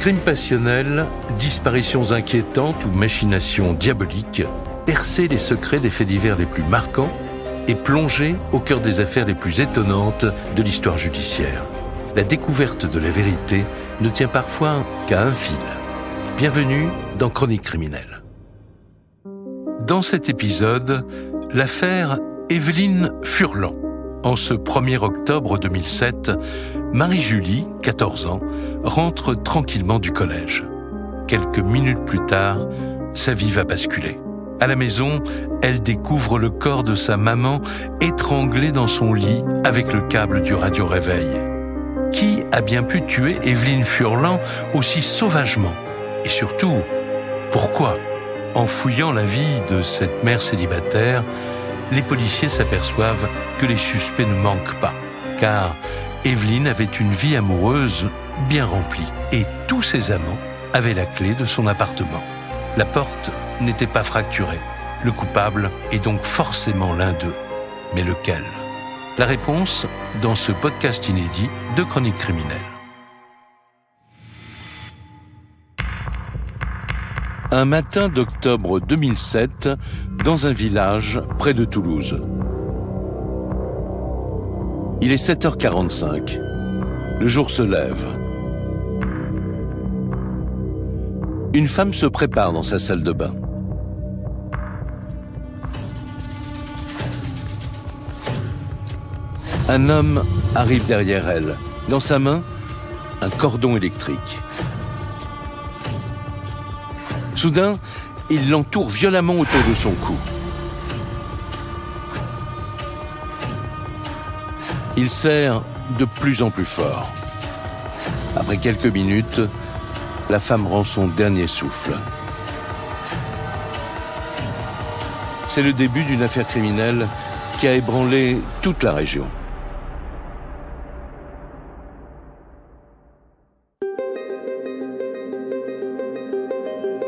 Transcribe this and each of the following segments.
Crimes passionnels, disparitions inquiétantes ou machinations diaboliques, percer les secrets des faits divers les plus marquants et plonger au cœur des affaires les plus étonnantes de l'histoire judiciaire. La découverte de la vérité ne tient parfois qu'à un fil. Bienvenue dans Chronique criminelle. Dans cet épisode, l'affaire Evelyne Furlan. En ce 1er octobre 2007, Marie-Julie, 14 ans, rentre tranquillement du collège. Quelques minutes plus tard, sa vie va basculer. À la maison, elle découvre le corps de sa maman étranglé dans son lit avec le câble du radio-réveil. Qui a bien pu tuer Evelyne Furlan aussi sauvagement? Et surtout, pourquoi En fouillant la vie de cette mère célibataire, les policiers s'aperçoivent que les suspects ne manquent pas, car Evelyne avait une vie amoureuse bien remplie et tous ses amants avaient la clé de son appartement. La porte n'était pas fracturée. Le coupable est donc forcément l'un d'eux. Mais lequel? La réponse dans ce podcast inédit de Chronique criminelle. Un matin d'octobre 2007, dans un village près de Toulouse. Il est 7h45. Le jour se lève. Une femme se prépare dans sa salle de bain. Un homme arrive derrière elle. Dans sa main, un cordon électrique. Soudain, il l'entoure violemment autour de son cou. Il serre de plus en plus fort. Après quelques minutes, la femme rend son dernier souffle. C'est le début d'une affaire criminelle qui a ébranlé toute la région.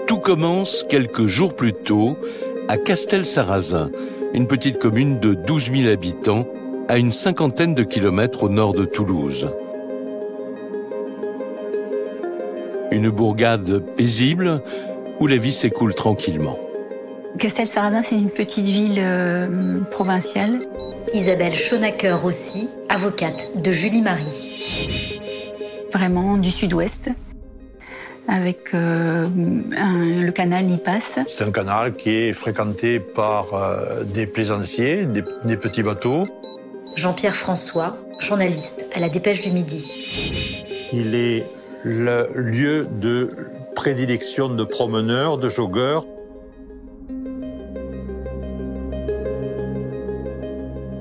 Tout commence quelques jours plus tôt à Castel-Sarrazin, une petite commune de 12 000 habitants à une cinquantaine de kilomètres au nord de Toulouse. Une bourgade paisible où la vie s'écoule tranquillement. Castel-Sarrazin, c'est une petite ville euh, provinciale. Isabelle Schonacker aussi, avocate de Julie Marie. Vraiment du sud-ouest avec euh, un, le canal y passe. C'est un canal qui est fréquenté par euh, des plaisanciers, des, des petits bateaux. Jean-Pierre François, journaliste à la Dépêche du Midi. Il est le lieu de prédilection de promeneurs, de joggeurs.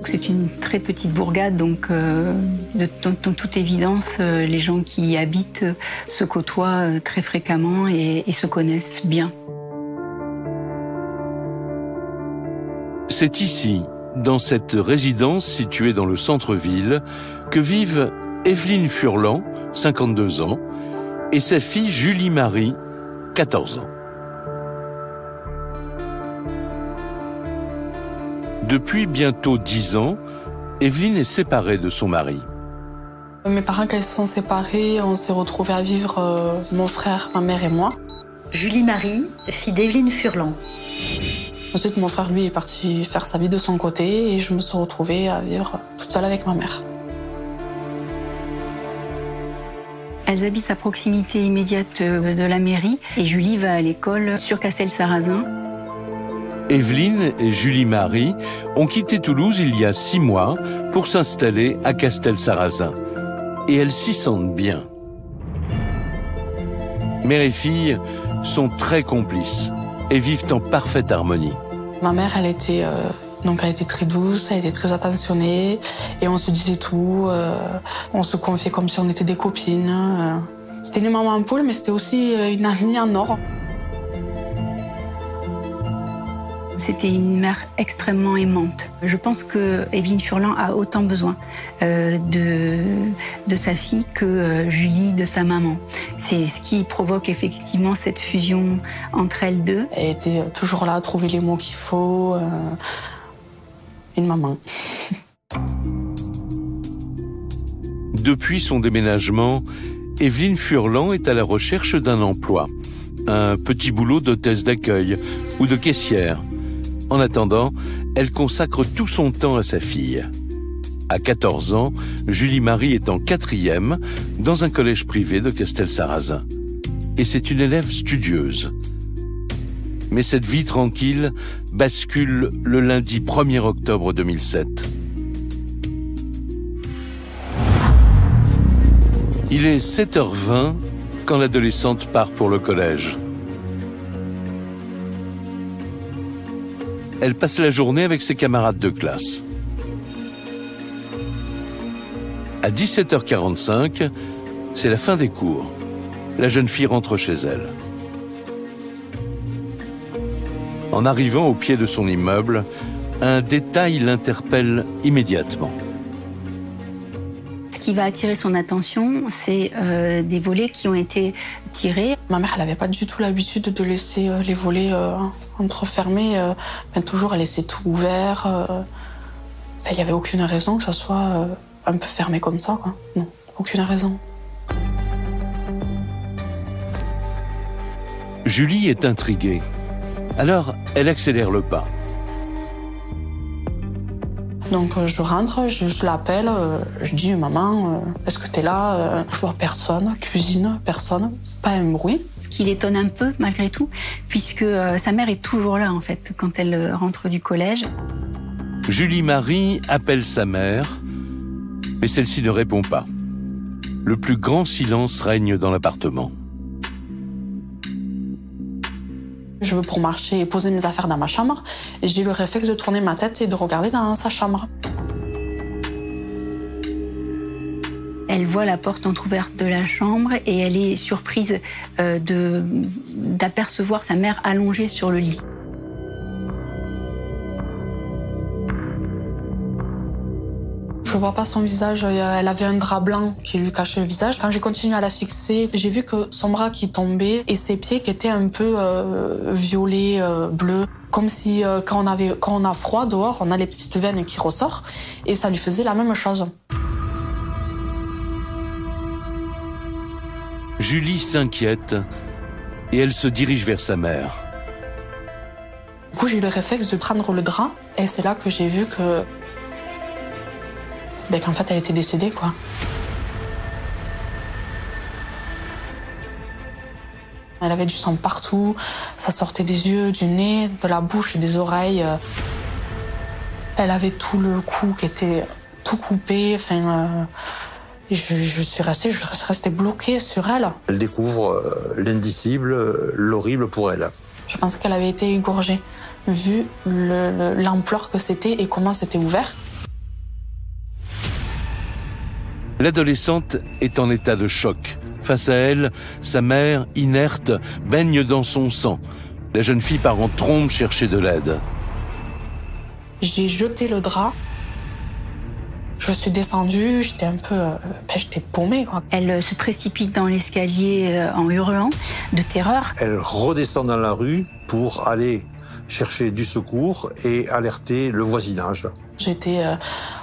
C'est une très petite bourgade, donc euh, de, de, toute évidence, euh, les gens qui y habitent se côtoient euh, très fréquemment et, et se connaissent bien. C'est ici, dans cette résidence située dans le centre-ville, que vivent Evelyne Furlan, 52 ans, et sa fille Julie Marie, 14 ans. Depuis bientôt 10 ans, Evelyne est séparée de son mari. Mes parents, quand ils se sont séparés, on s'est retrouvés à vivre, euh, mon frère, ma mère et moi. Julie Marie, fille d'Evelyne Furlan. Ensuite, mon frère, lui, est parti faire sa vie de son côté et je me suis retrouvée à vivre toute seule avec ma mère. Elles habitent à proximité immédiate de la mairie et Julie va à l'école sur Castel-Sarrazin. Evelyne et Julie Marie ont quitté Toulouse il y a six mois pour s'installer à Castel-Sarrazin. Et elles s'y sentent bien. Mère et fille sont très complices et vivent en parfaite harmonie. Ma mère, elle était, euh, donc elle était très douce, elle était très attentionnée, et on se disait tout. Euh, on se confiait comme si on était des copines. Euh. C'était une maman poule, mais c'était aussi une amie en or. C'était une mère extrêmement aimante. Je pense que Evelyne Furlan a autant besoin euh, de, de sa fille que euh, Julie de sa maman. C'est ce qui provoque effectivement cette fusion entre elles deux. Elle était toujours là à trouver les mots qu'il faut. Euh, une maman. Depuis son déménagement, Evelyne Furlan est à la recherche d'un emploi, un petit boulot d'hôtesse d'accueil ou de caissière. En attendant, elle consacre tout son temps à sa fille. À 14 ans, Julie Marie est en quatrième dans un collège privé de Castel-Sarrazin. Et c'est une élève studieuse. Mais cette vie tranquille bascule le lundi 1er octobre 2007. Il est 7h20 quand l'adolescente part pour le collège. Elle passe la journée avec ses camarades de classe. À 17h45, c'est la fin des cours. La jeune fille rentre chez elle. En arrivant au pied de son immeuble, un détail l'interpelle immédiatement. Qui va attirer son attention, c'est euh, des volets qui ont été tirés. Ma mère, elle n'avait pas du tout l'habitude de laisser euh, les volets euh, entrefermés. enfin, toujours, elle laissait tout ouvert. euh. Enfin, il n'y avait aucune raison que ça soit euh, un peu fermé comme ça. Quoi. Non, aucune raison. Julie est intriguée. Alors, elle accélère le pas. Donc euh, je rentre, je, je l'appelle, euh, je dis maman, euh, est-ce que t'es là Je vois personne, cuisine, personne, pas un bruit. Ce qui l'étonne un peu malgré tout, puisque sa mère est toujours là en fait quand elle rentre du collège. Julie Marie appelle sa mère, mais celle-ci ne répond pas. Le plus grand silence règne dans l'appartement. Je veux pour marcher et poser mes affaires dans ma chambre, j'ai le réflexe de tourner ma tête et de regarder dans sa chambre. Elle voit la porte entr'ouverte de la chambre et elle est surprise euh, d'apercevoir sa mère allongée sur le lit. Je vois pas son visage, elle avait un drap blanc qui lui cachait le visage. Quand j'ai continué à la fixer, j'ai vu que son bras qui tombait et ses pieds qui étaient un peu euh, violets, euh, bleus. Comme si euh, quand, on avait, quand on a froid dehors, on a les petites veines qui ressortent et ça lui faisait la même chose. Julie s'inquiète et elle se dirige vers sa mère. Du coup, j'ai eu le réflexe de prendre le drap et c'est là que j'ai vu que. Ben, qu'en fait, elle était décédée, quoi. Elle avait du sang partout, ça sortait des yeux, du nez, de la bouche et des oreilles. euh. Elle avait tout le cou qui était tout coupé. Enfin, euh, je, je suis restée, je suis restée bloquée sur elle. Elle découvre euh, l'indicible, l'horrible pour elle. Je pense qu'elle avait été égorgée, vu le- le- l'ampleur que c'était et comment c'était ouvert. L'adolescente est en état de choc. Face à elle, sa mère, inerte, baigne dans son sang. La jeune fille part en trombe chercher de l'aide. J'ai jeté le drap. Je suis descendue, j'étais un peu, euh, ben, j'étais paumée quoi. Elle euh, se précipite dans l'escalier euh, en hurlant de terreur. Elle redescend dans la rue pour aller chercher du secours et alerter le voisinage. J'étais euh,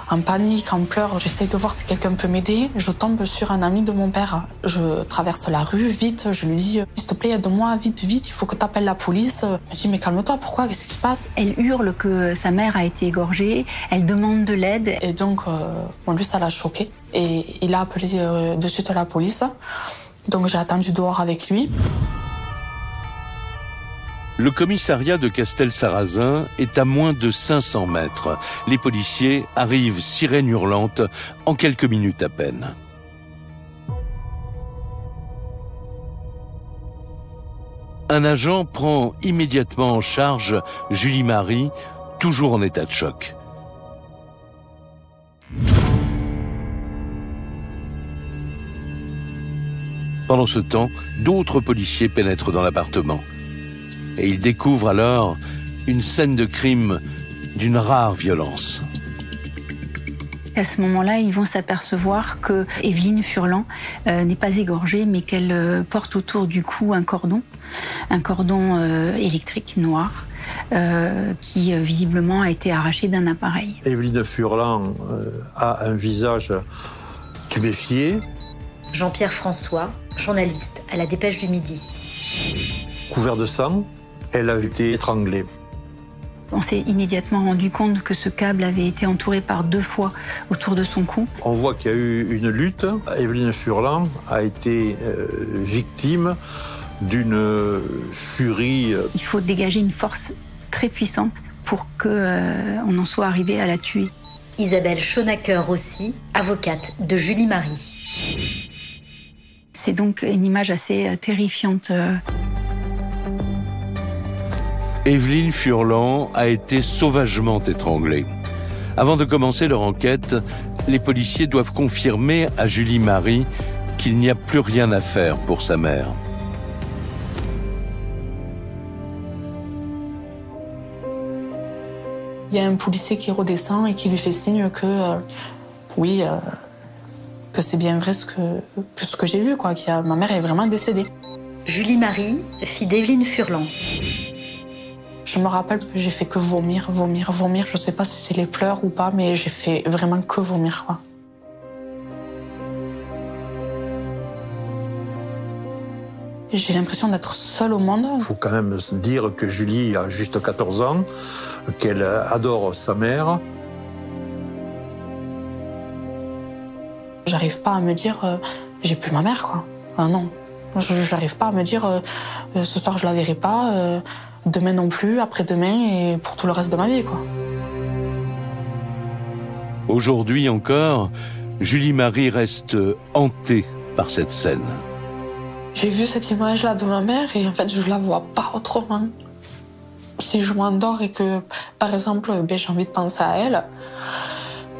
en panique, en pleurs. J'essaie de voir si quelqu'un peut m'aider. Je tombe sur un ami de mon père. Je traverse la rue vite. Je lui dis, s'il te plaît, aide-moi vite, vite. Il faut que tu appelles la police. Il me dit, mais calme-toi. Pourquoi? Qu'est-ce qui se passe? Elle hurle que sa mère a été égorgée. Elle demande de l'aide. Et donc, euh, bon, lui, ça l'a choqué. Et il a appelé euh, de suite la police. Donc, j'ai attendu dehors avec lui. Le commissariat de Castel-Sarrazin est à moins de 500 mètres. Les policiers arrivent sirène hurlante en quelques minutes à peine. Un agent prend immédiatement en charge Julie Marie, toujours en état de choc. Pendant ce temps, d'autres policiers pénètrent dans l'appartement. Et ils découvrent alors une scène de crime d'une rare violence. À ce moment-là, ils vont s'apercevoir que Evelyne Furlan euh, n'est pas égorgée, mais qu'elle euh, porte autour du cou un cordon, un cordon euh, électrique noir, euh, qui euh, visiblement a été arraché d'un appareil. Evelyne Furlan euh, a un visage tuméfié. Jean-Pierre François, journaliste à la Dépêche du Midi. Couvert de sang, elle a été étranglée. On s'est immédiatement rendu compte que ce câble avait été entouré par deux fois autour de son cou. On voit qu'il y a eu une lutte. Evelyne Furlan a été euh, victime d'une furie. Il faut dégager une force très puissante pour qu'on euh, en soit arrivé à la tuer. Isabelle Schonacker aussi, avocate de Julie Marie. C'est donc une image assez euh, terrifiante. Evelyne Furlan a été sauvagement étranglée. Avant de commencer leur enquête, les policiers doivent confirmer à Julie Marie qu'il n'y a plus rien à faire pour sa mère. Il y a un policier qui redescend et qui lui fait signe que euh, oui, euh, que c'est bien vrai ce que, ce que j'ai vu, quoi, que ma mère est vraiment décédée. Julie Marie, fille d'Evelyne Furlan. Je me rappelle que j'ai fait que vomir, vomir, vomir. Je sais pas si c'est les pleurs ou pas, mais j'ai fait vraiment que vomir, quoi. J'ai l'impression d'être seule au monde. Il faut quand même dire que Julie a juste 14 ans, qu'elle adore sa mère. J'arrive pas à me dire euh, j'ai plus ma mère, quoi. Ah non. Je n'arrive pas à me dire euh, euh, ce soir je la verrai pas demain non plus, après-demain et pour tout le reste de ma vie, quoi. Aujourd'hui encore, Julie Marie reste hantée par cette scène. J'ai vu cette image-là de ma mère et en fait, je la vois pas autrement. Si je m'endors et que, par exemple, ben, j'ai envie de penser à elle,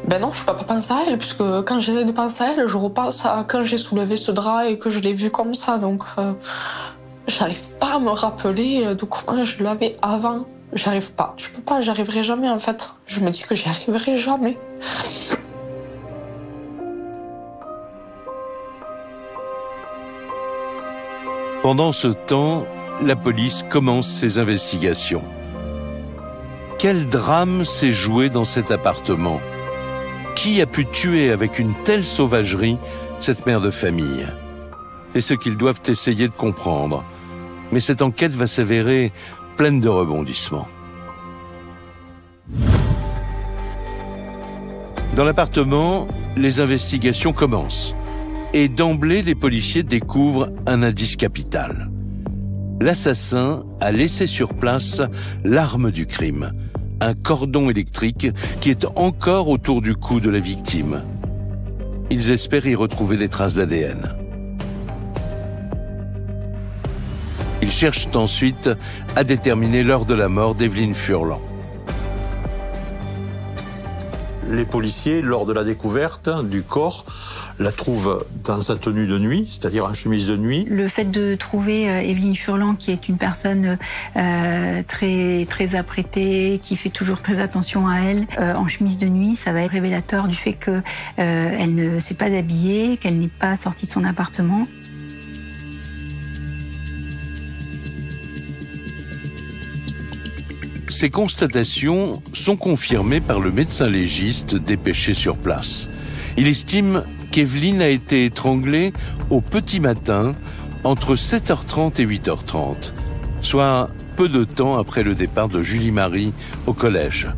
ben non, je peux pas penser à elle, puisque quand j'essaie de penser à elle, je repense à quand j'ai soulevé ce drap et que je l'ai vu comme ça. Donc, euh, j'arrive pas à me rappeler de comment je l'avais avant. J'arrive pas. Je peux pas, j'arriverai jamais en fait. Je me dis que j'y arriverai jamais. Pendant ce temps, la police commence ses investigations. Quel drame s'est joué dans cet appartement? Qui a pu tuer avec une telle sauvagerie cette mère de famille? C'est ce qu'ils doivent essayer de comprendre mais cette enquête va s'avérer pleine de rebondissements. Dans l'appartement, les investigations commencent. Et d'emblée, les policiers découvrent un indice capital. L'assassin a laissé sur place l'arme du crime, un cordon électrique qui est encore autour du cou de la victime. Ils espèrent y retrouver des traces d'ADN. Ils cherchent ensuite à déterminer l'heure de la mort d'Evelyne Furlan. Les policiers, lors de la découverte du corps, la trouvent dans sa tenue de nuit, c'est-à-dire en chemise de nuit. Le fait de trouver euh, Evelyne Furlan, qui est une personne euh, très très apprêtée, qui fait toujours très attention à elle, euh, en chemise de nuit, ça va être révélateur du fait que elle ne s'est pas habillée, qu'elle n'est pas sortie de son appartement. Ces constatations sont confirmées par le médecin légiste dépêché sur place. Il estime qu'Evelyne a été étranglée au petit matin entre 7h30 et 8h30, soit peu de temps après le départ de Julie Marie au collège.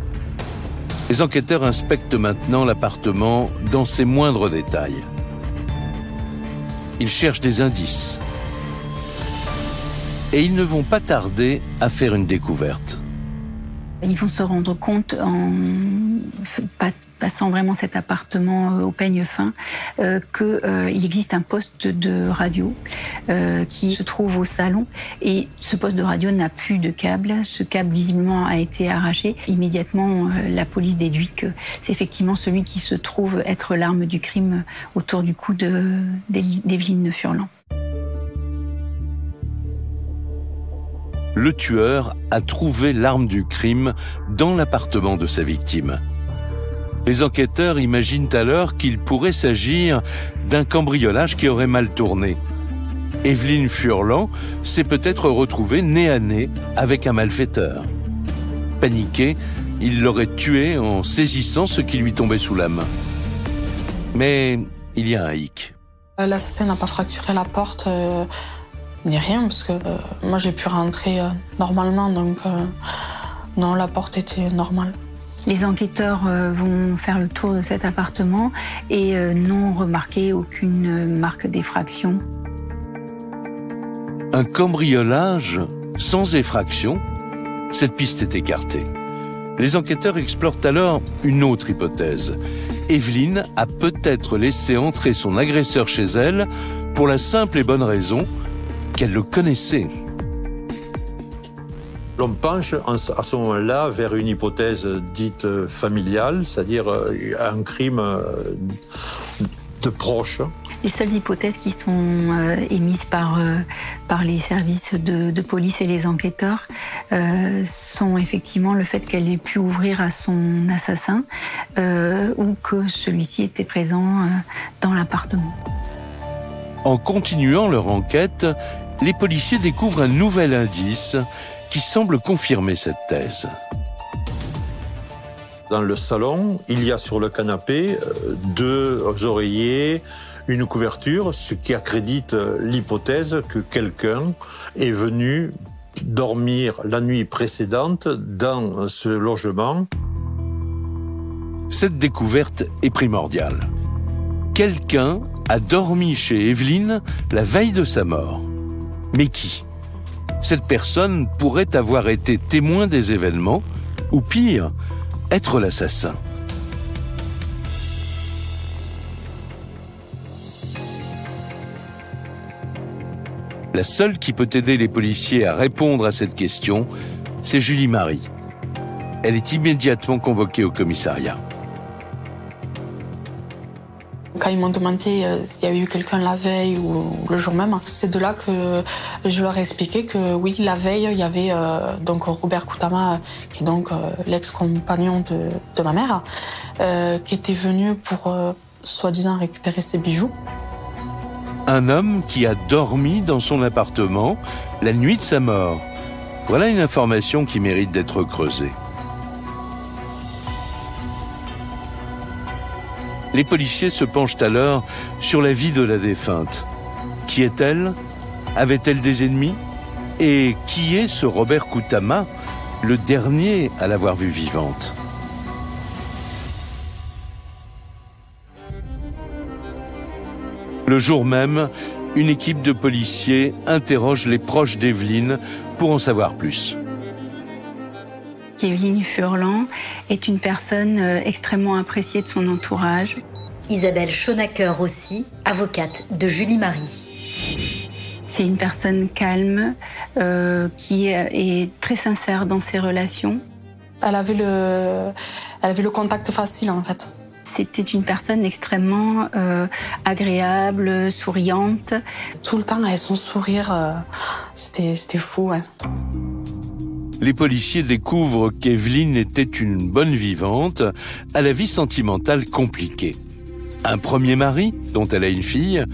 Les enquêteurs inspectent maintenant l'appartement dans ses moindres détails. Ils cherchent des indices. Et ils ne vont pas tarder à faire une découverte. Ils vont se rendre compte en passant vraiment cet appartement euh, au peigne fin euh, qu'il euh, existe un poste de radio qui se trouve au salon et ce poste de radio n'a plus de câble. Ce câble visiblement a été arraché. Immédiatement, la police déduit que c'est effectivement celui qui se trouve être l'arme du crime autour du cou d'Evelyne Furlan. Le tueur a trouvé l'arme du crime dans l'appartement de sa victime. Les enquêteurs imaginent alors qu'il pourrait s'agir d'un cambriolage qui aurait mal tourné. Evelyne Furlan s'est peut-être retrouvée nez à nez avec un malfaiteur. Paniqué, il l'aurait tué en saisissant ce qui lui tombait sous la main. Mais il y a un hic. L'assassin n'a pas fracturé la porte, ni rien, parce que moi j'ai pu rentrer normalement, donc non, la porte était normale. Les enquêteurs vont faire le tour de cet appartement et n'ont remarqué aucune marque d'effraction. Un cambriolage sans effraction Cette piste est écartée. Les enquêteurs explorent alors une autre hypothèse. Evelyne a peut-être laissé entrer son agresseur chez elle pour la simple et bonne raison qu'elle le connaissait. L'on penche à ce moment-là vers une hypothèse dite familiale, c'est-à-dire euh, un crime euh, de proche. Les seules hypothèses qui sont euh, émises par, euh, par les services de, de, police et les enquêteurs euh, sont effectivement le fait qu'elle ait pu ouvrir à son assassin euh, ou que celui-ci était présent euh, dans l'appartement. En continuant leur enquête, les policiers découvrent un nouvel indice qui semble confirmer cette thèse. Dans le salon, il y a sur le canapé deux oreillers, une couverture, ce qui accrédite l'hypothèse que quelqu'un est venu dormir la nuit précédente dans ce logement. Cette découverte est primordiale. Quelqu'un a dormi chez Evelyne la veille de sa mort. Mais qui? Cette personne pourrait avoir été témoin des événements, ou pire, être l'assassin. La seule qui peut aider les policiers à répondre à cette question, c'est Julie Marie. Elle est immédiatement convoquée au commissariat. Quand ils m'ont demandé euh, s'il y avait eu quelqu'un la veille ou le jour même, c'est de là que je leur ai expliqué que oui, la veille, il y avait euh, donc Robert Koutama, qui est donc euh, l'ex-compagnon de, ma mère, qui était venu pour soi-disant récupérer ses bijoux. Un homme qui a dormi dans son appartement la nuit de sa mort. Voilà une information qui mérite d'être creusée. Les policiers se penchent alors sur la vie de la défunte. Qui est-elle? Avait-elle des ennemis? Et qui est ce Robert Koutama, le dernier à l'avoir vue vivante? Le jour même, une équipe de policiers interroge les proches d'Evelyne pour en savoir plus. Evelyne Furlan est une personne euh, extrêmement appréciée de son entourage. Isabelle Schonacker aussi, avocate de Julie Marie. C'est une personne calme, euh, qui est très sincère dans ses relations. Elle avait le, elle avait le contact facile en fait. C'était une personne extrêmement euh, agréable, souriante. Tout le temps avec son sourire, euh, c'était fou. Ouais. Les policiers découvrent qu'Evelyne était une bonne vivante à la vie sentimentale compliquée. Un premier mari, dont elle a une fille,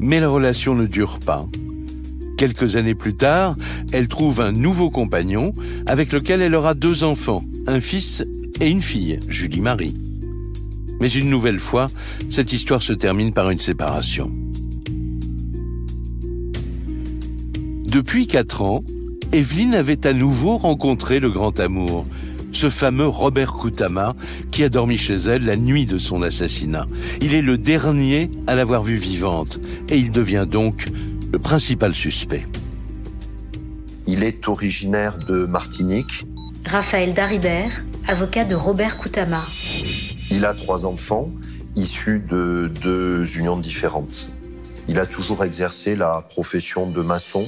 mais la relation ne dure pas. Quelques années plus tard, elle trouve un nouveau compagnon avec lequel elle aura deux enfants, un fils et une fille, Julie Marie. Mais une nouvelle fois, cette histoire se termine par une séparation. Depuis quatre ans, Evelyne avait à nouveau rencontré le grand amour, ce fameux Robert Koutama qui a dormi chez elle la nuit de son assassinat. Il est le dernier à l'avoir vue vivante et il devient donc le principal suspect. Il est originaire de Martinique. Raphaël Daribert, avocat de Robert Koutama. Il a trois enfants issus de deux unions différentes. Il a toujours exercé la profession de maçon.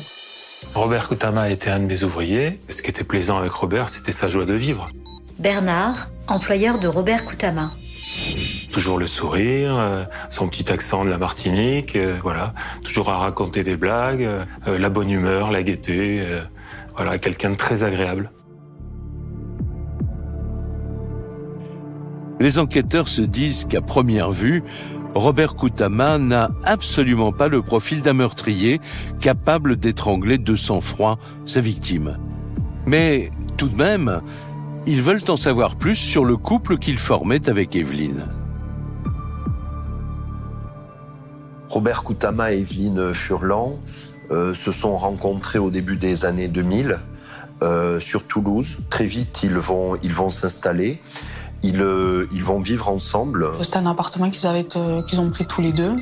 Robert Koutama était un de mes ouvriers. Ce qui était plaisant avec Robert, c'était sa joie de vivre. Bernard, employeur de Robert Koutama. Toujours le sourire, euh, son petit accent de la Martinique, euh, voilà. Toujours à raconter des blagues, euh, la bonne humeur, la gaieté. voilà, quelqu'un de très agréable. Les enquêteurs se disent qu'à première vue, Robert Koutama n'a absolument pas le profil d'un meurtrier capable d'étrangler de sang-froid sa victime. Mais tout de même, ils veulent en savoir plus sur le couple qu'il formait avec Evelyne. Robert Koutama et Evelyne Furlan euh, se sont rencontrés au début des années 2000 euh, sur Toulouse. Très vite, ils vont ils vont s'installer. Ils, euh, ils vont vivre ensemble. C'était un appartement qu'ils avaient euh, qu'ils ont pris tous les deux.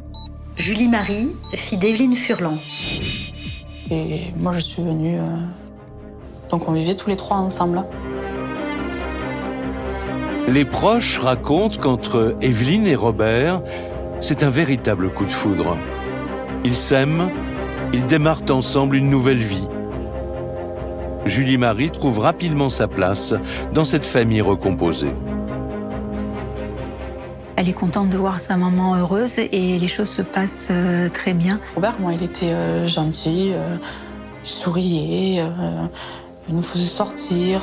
Julie Marie, fille d'Evelyne Furlan. Et moi, je suis venue. euh, Donc, on vivait tous les trois ensemble. Les proches racontent qu'entre Evelyne et Robert, c'est un véritable coup de foudre. Ils s'aiment, ils démarrent ensemble une nouvelle vie. Julie Marie trouve rapidement sa place dans cette famille recomposée. Elle est contente de voir sa maman heureuse et les choses se passent euh, très bien. Robert, moi, il était euh, gentil, euh, il souriait, euh, il nous faisait sortir.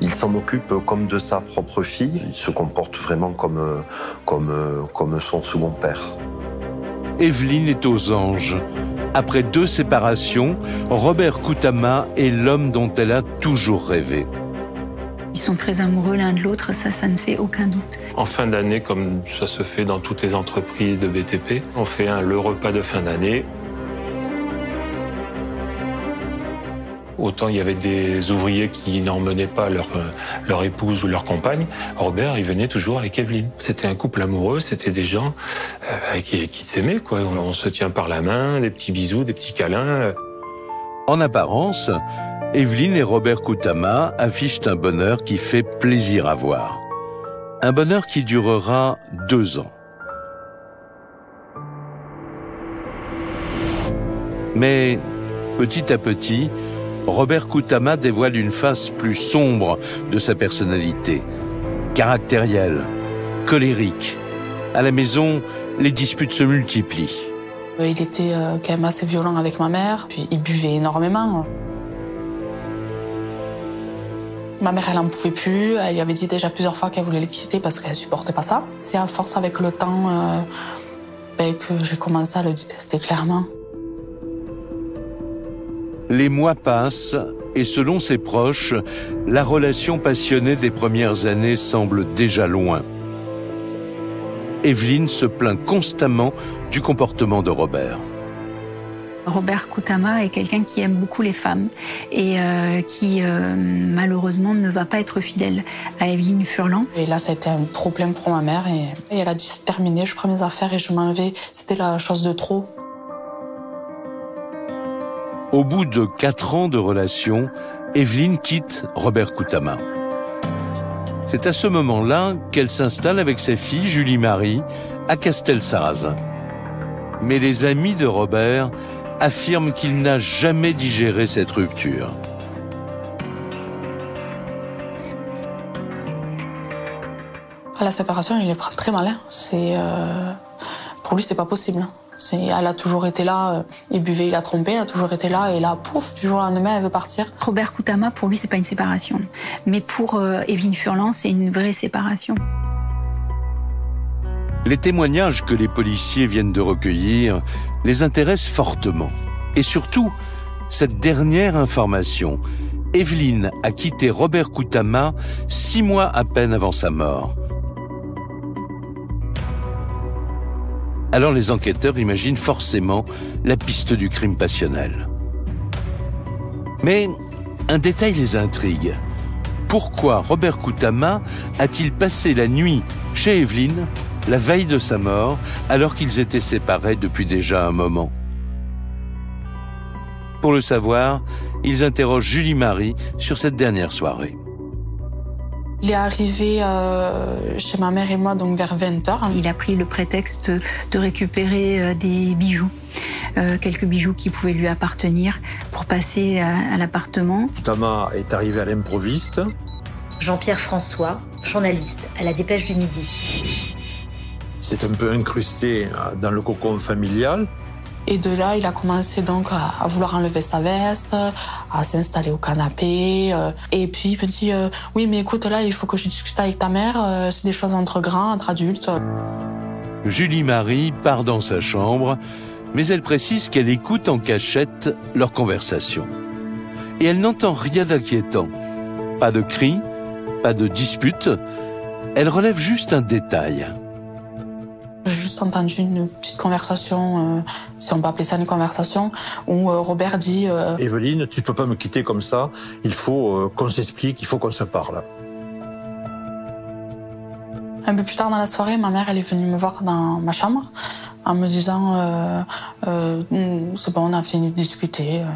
Il s'en occupe comme de sa propre fille. Il se comporte vraiment comme, comme, comme son second père. Evelyne est aux anges. Après deux séparations, Robert Koutama est l'homme dont elle a toujours rêvé. Ils sont très amoureux l'un de l'autre, ça, ça ne fait aucun doute. En fin d'année, comme ça se fait dans toutes les entreprises de BTP, on fait un, le repas de fin d'année. Autant il y avait des ouvriers qui n'emmenaient pas leur, euh, leur épouse ou leur compagne, Robert, il venait toujours avec Evelyne. C'était un couple amoureux, c'était des gens euh, qui, qui s'aimaient, quoi. On, on se tient par la main, des petits bisous, des petits câlins. En apparence, Evelyne et Robert Koutama affichent un bonheur qui fait plaisir à voir. Un bonheur qui durera deux ans. Mais petit à petit, Robert Koutama dévoile une face plus sombre de sa personnalité, caractérielle, colérique. À la maison, les disputes se multiplient. Il était euh, quand même assez violent avec ma mère, puis il buvait énormément. Ma mère, elle en pouvait plus. Elle lui avait dit déjà plusieurs fois qu'elle voulait le quitter parce qu'elle supportait pas ça. C'est à force avec le temps euh, ben, que j'ai commencé à le détester clairement. Les mois passent et selon ses proches, la relation passionnée des premières années semble déjà loin. Evelyne se plaint constamment du comportement de Robert. Robert Koutama est quelqu'un qui aime beaucoup les femmes et euh, qui euh, malheureusement ne va pas être fidèle à Evelyne Furlan. Et là, ça a été un trop plein pour ma mère. Et, et elle a dit c'est terminé, je prends mes affaires et je m'en vais. C'était la chose de trop. Au bout de quatre ans de relation, Evelyne quitte Robert Koutama. C'est à ce moment-là qu'elle s'installe avec sa fille Julie Marie à Castel-Sarrazin. Mais les amis de Robert affirment qu'il n'a jamais digéré cette rupture. À la séparation, il est très malin. C'est euh, pour lui, c'est pas possible. C'est- Elle a toujours été là. euh, Il buvait, il a trompé. Elle a toujours été là. Et là, pouf, du jour au lendemain, elle veut partir. Robert Koutama, pour lui, c'est pas une séparation. Mais pour euh, Evelyne Furlan, c'est une vraie séparation. Les témoignages que les policiers viennent de recueillir les intéressent fortement. Et surtout, cette dernière information. Evelyne a quitté Robert Koutama six mois à peine avant sa mort. Alors les enquêteurs imaginent forcément la piste du crime passionnel. Mais un détail les intrigue. Pourquoi Robert Koutama a-t-il passé la nuit chez Evelyne la veille de sa mort, alors qu'ils étaient séparés depuis déjà un moment. Pour le savoir, ils interrogent Julie Marie sur cette dernière soirée. Il est arrivé euh, chez ma mère et moi donc vers 20h. Il a pris le prétexte de récupérer euh, des bijoux, euh, quelques bijoux qui pouvaient lui appartenir, pour passer à, à l'appartement. Tama est arrivé à l'improviste. Jean-Pierre François, journaliste à la Dépêche du Midi. C'est un peu incrusté euh, dans le cocon familial. Et de là, il a commencé donc à, vouloir enlever sa veste, à s'installer au canapé. euh, et puis il me dit euh, oui, mais écoute là, il faut que je discute avec ta mère. c'est des choses entre grands, entre adultes. Julie Marie part dans sa chambre, mais elle précise qu'elle écoute en cachette leur conversation. Et elle n'entend rien d'inquiétant. Pas de cris, pas de dispute. Elle relève juste un détail. J'ai juste entendu une petite conversation, euh, si on peut appeler ça une conversation, où euh, Robert dit euh, Evelyne, tu ne peux pas me quitter comme ça. Il faut euh, qu'on s'explique, il faut qu'on se parle. Un peu plus tard dans la soirée, ma mère elle est venue me voir dans ma chambre en me disant euh, euh, c'est bon, on a fini de discuter, euh,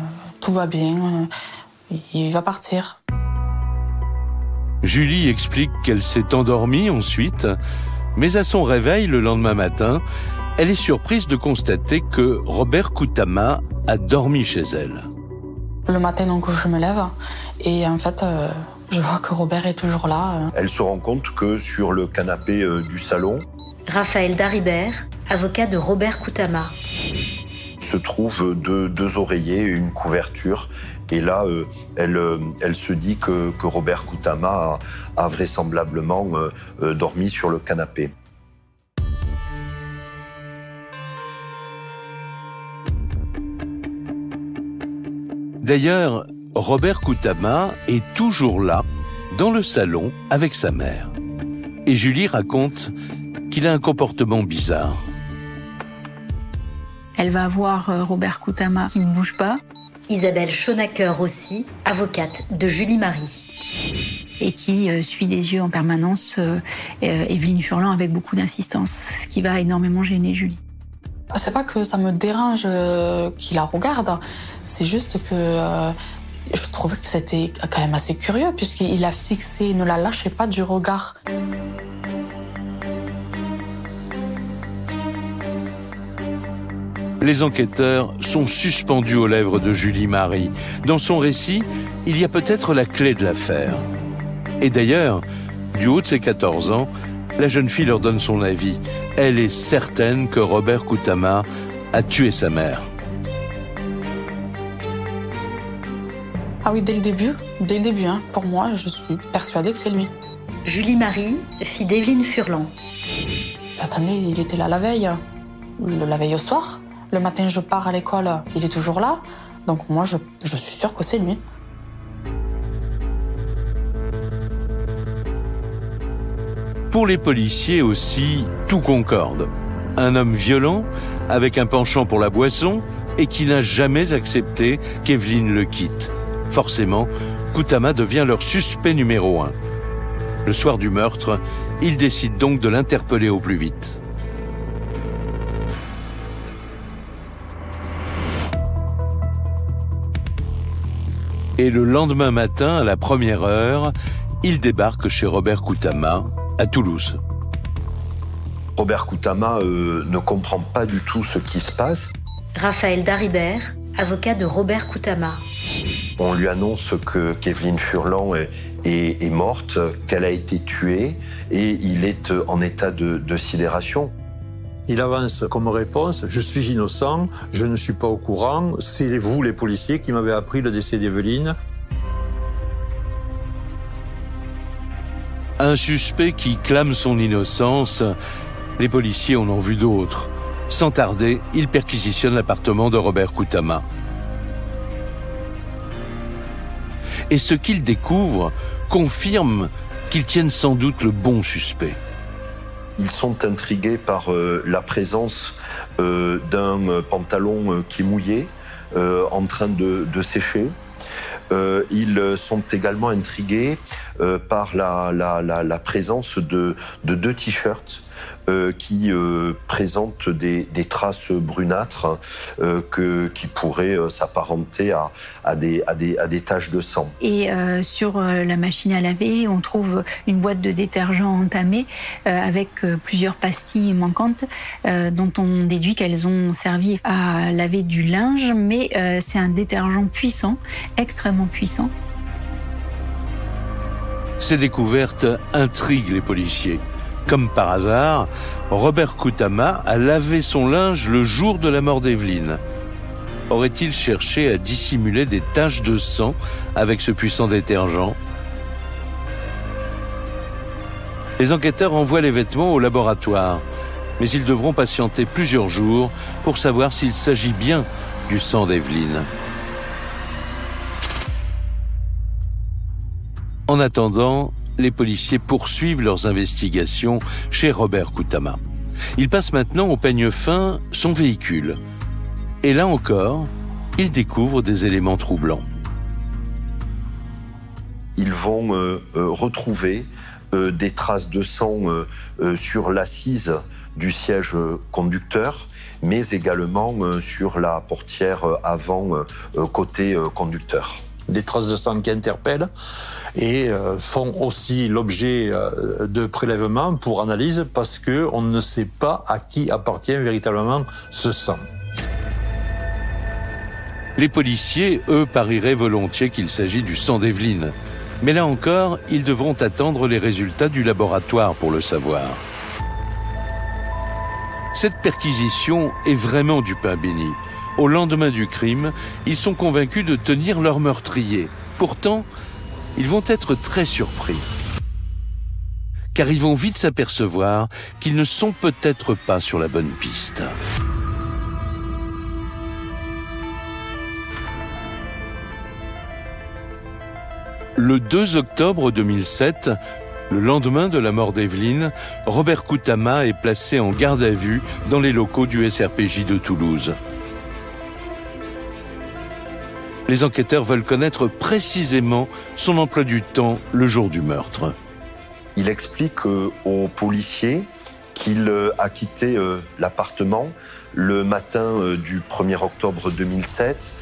tout va bien, euh, il va partir. Julie explique qu'elle s'est endormie ensuite, mais à son réveil le lendemain matin, elle est surprise de constater que Robert Koutama a dormi chez elle. Le matin, donc, je me lève et en fait, euh, je vois que Robert est toujours là. euh. Elle se rend compte que sur le canapé euh, du salon Raphaël Daribert, avocat de Robert Koutama. se trouvent deux, deux oreillers et une couverture. Et là, euh, elle, euh, elle se dit que, que Robert Koutama a, a vraisemblablement euh, euh, dormi sur le canapé. D'ailleurs, Robert Koutama est toujours là, dans le salon, avec sa mère. Et Julie raconte qu'il a un comportement bizarre. Elle va voir Robert Koutama qui ne bouge pas Isabelle Schonacker aussi, avocate de Julie Marie. et qui euh, suit des yeux en permanence euh, euh, Evelyne Furlan avec beaucoup d'insistance, ce qui va énormément gêner Julie. C'est pas que ça me dérange euh, qu'il la regarde, c'est juste que euh, je trouvais que c'était quand même assez curieux puisqu'il la fixé, il ne la lâchait pas du regard. Les enquêteurs sont suspendus aux lèvres de Julie Marie. Dans son récit, il y a peut-être la clé de l'affaire. Et d'ailleurs, du haut de ses 14 ans, la jeune fille leur donne son avis. Elle est certaine que Robert Koutama a tué sa mère. Ah oui, dès le début, dès le début, hein, pour moi, je suis persuadée que c'est lui. Julie Marie, fille d'Evelyne Furlan. Attendez, il était là la veille, le- la veille au soir? Le matin, je pars à l'école, il est toujours là. Donc moi, je, suis sûre que c'est lui. Pour les policiers aussi, tout concorde. Un homme violent, avec un penchant pour la boisson, et qui n'a jamais accepté qu'Evelyne le quitte. Forcément, Koutama devient leur suspect numéro un. Le soir du meurtre, ils décident donc de l'interpeller au plus vite. Et le lendemain matin, à la première heure, ils débarquent chez Robert Koutama, à Toulouse. Robert Koutama euh, ne comprend pas du tout ce qui se passe. Raphaël Daribert, avocat de Robert Koutama. On lui annonce que qu'Evelyne Furlan est, est- est morte, qu'elle a été tuée, et il est en état de, de sidération. Il avance comme réponse Je suis innocent, je ne suis pas au courant, c'est vous les policiers qui m'avez appris le décès d'Evelyne. Un suspect qui clame son innocence, les policiers en ont vu d'autres. Sans tarder, ils perquisitionnent l'appartement de Robert Koutama. Et ce qu'ils découvrent confirme qu'ils tiennent sans doute le bon suspect. Ils sont intrigués par euh, la présence euh, d'un euh, pantalon qui mouillait, euh, en train de, sécher. Ils sont également intrigués par la, la, la, la présence de, de deux t-shirts euh, qui euh, présentent des, des traces brunâtres euh, que, qui pourraient euh, s'apparenter à, à, des, à, des, à des taches de sang. Et euh, sur euh, la machine à laver, on trouve une boîte de détergent entamée euh, avec euh, plusieurs pastilles manquantes euh, dont on déduit qu'elles ont servi à laver du linge, mais euh, c'est un détergent puissant, extrêmement puissant. Ces découvertes intriguent les policiers. Comme par hasard, Robert Koutama a lavé son linge le jour de la mort d'Evelyne. Aurait-il cherché à dissimuler des taches de sang avec ce puissant détergent Les enquêteurs envoient les vêtements au laboratoire, mais ils devront patienter plusieurs jours pour savoir s'il s'agit bien du sang d'Evelyne. En attendant, les policiers poursuivent leurs investigations chez Robert Koutama. Il passe maintenant au peigne fin son véhicule. Et là encore, il découvre des éléments troublants. Ils vont euh, euh, retrouver euh, des traces de sang sur l'assise du siège conducteur, mais également sur la portière avant côté conducteur des traces de sang qui interpellent et font aussi l'objet de prélèvements pour analyse parce que on ne sait pas à qui appartient véritablement ce sang. Les policiers, eux, parieraient volontiers qu'il s'agit du sang d'Evelyne. Mais là encore, ils devront attendre les résultats du laboratoire pour le savoir. Cette perquisition est vraiment du pain béni. Au lendemain du crime, ils sont convaincus de tenir leur meurtrier. Pourtant, ils vont être très surpris. Car ils vont vite s'apercevoir qu'ils ne sont peut-être pas sur la bonne piste. Le 2 octobre 2007, le lendemain de la mort d'Evelyne, Robert Koutama est placé en garde à vue dans les locaux du SRPJ de Toulouse. Les enquêteurs veulent connaître précisément son emploi du temps le jour du meurtre. Il explique aux policiers qu'il euh, a quitté euh, l'appartement le matin euh, du 1er octobre 2007,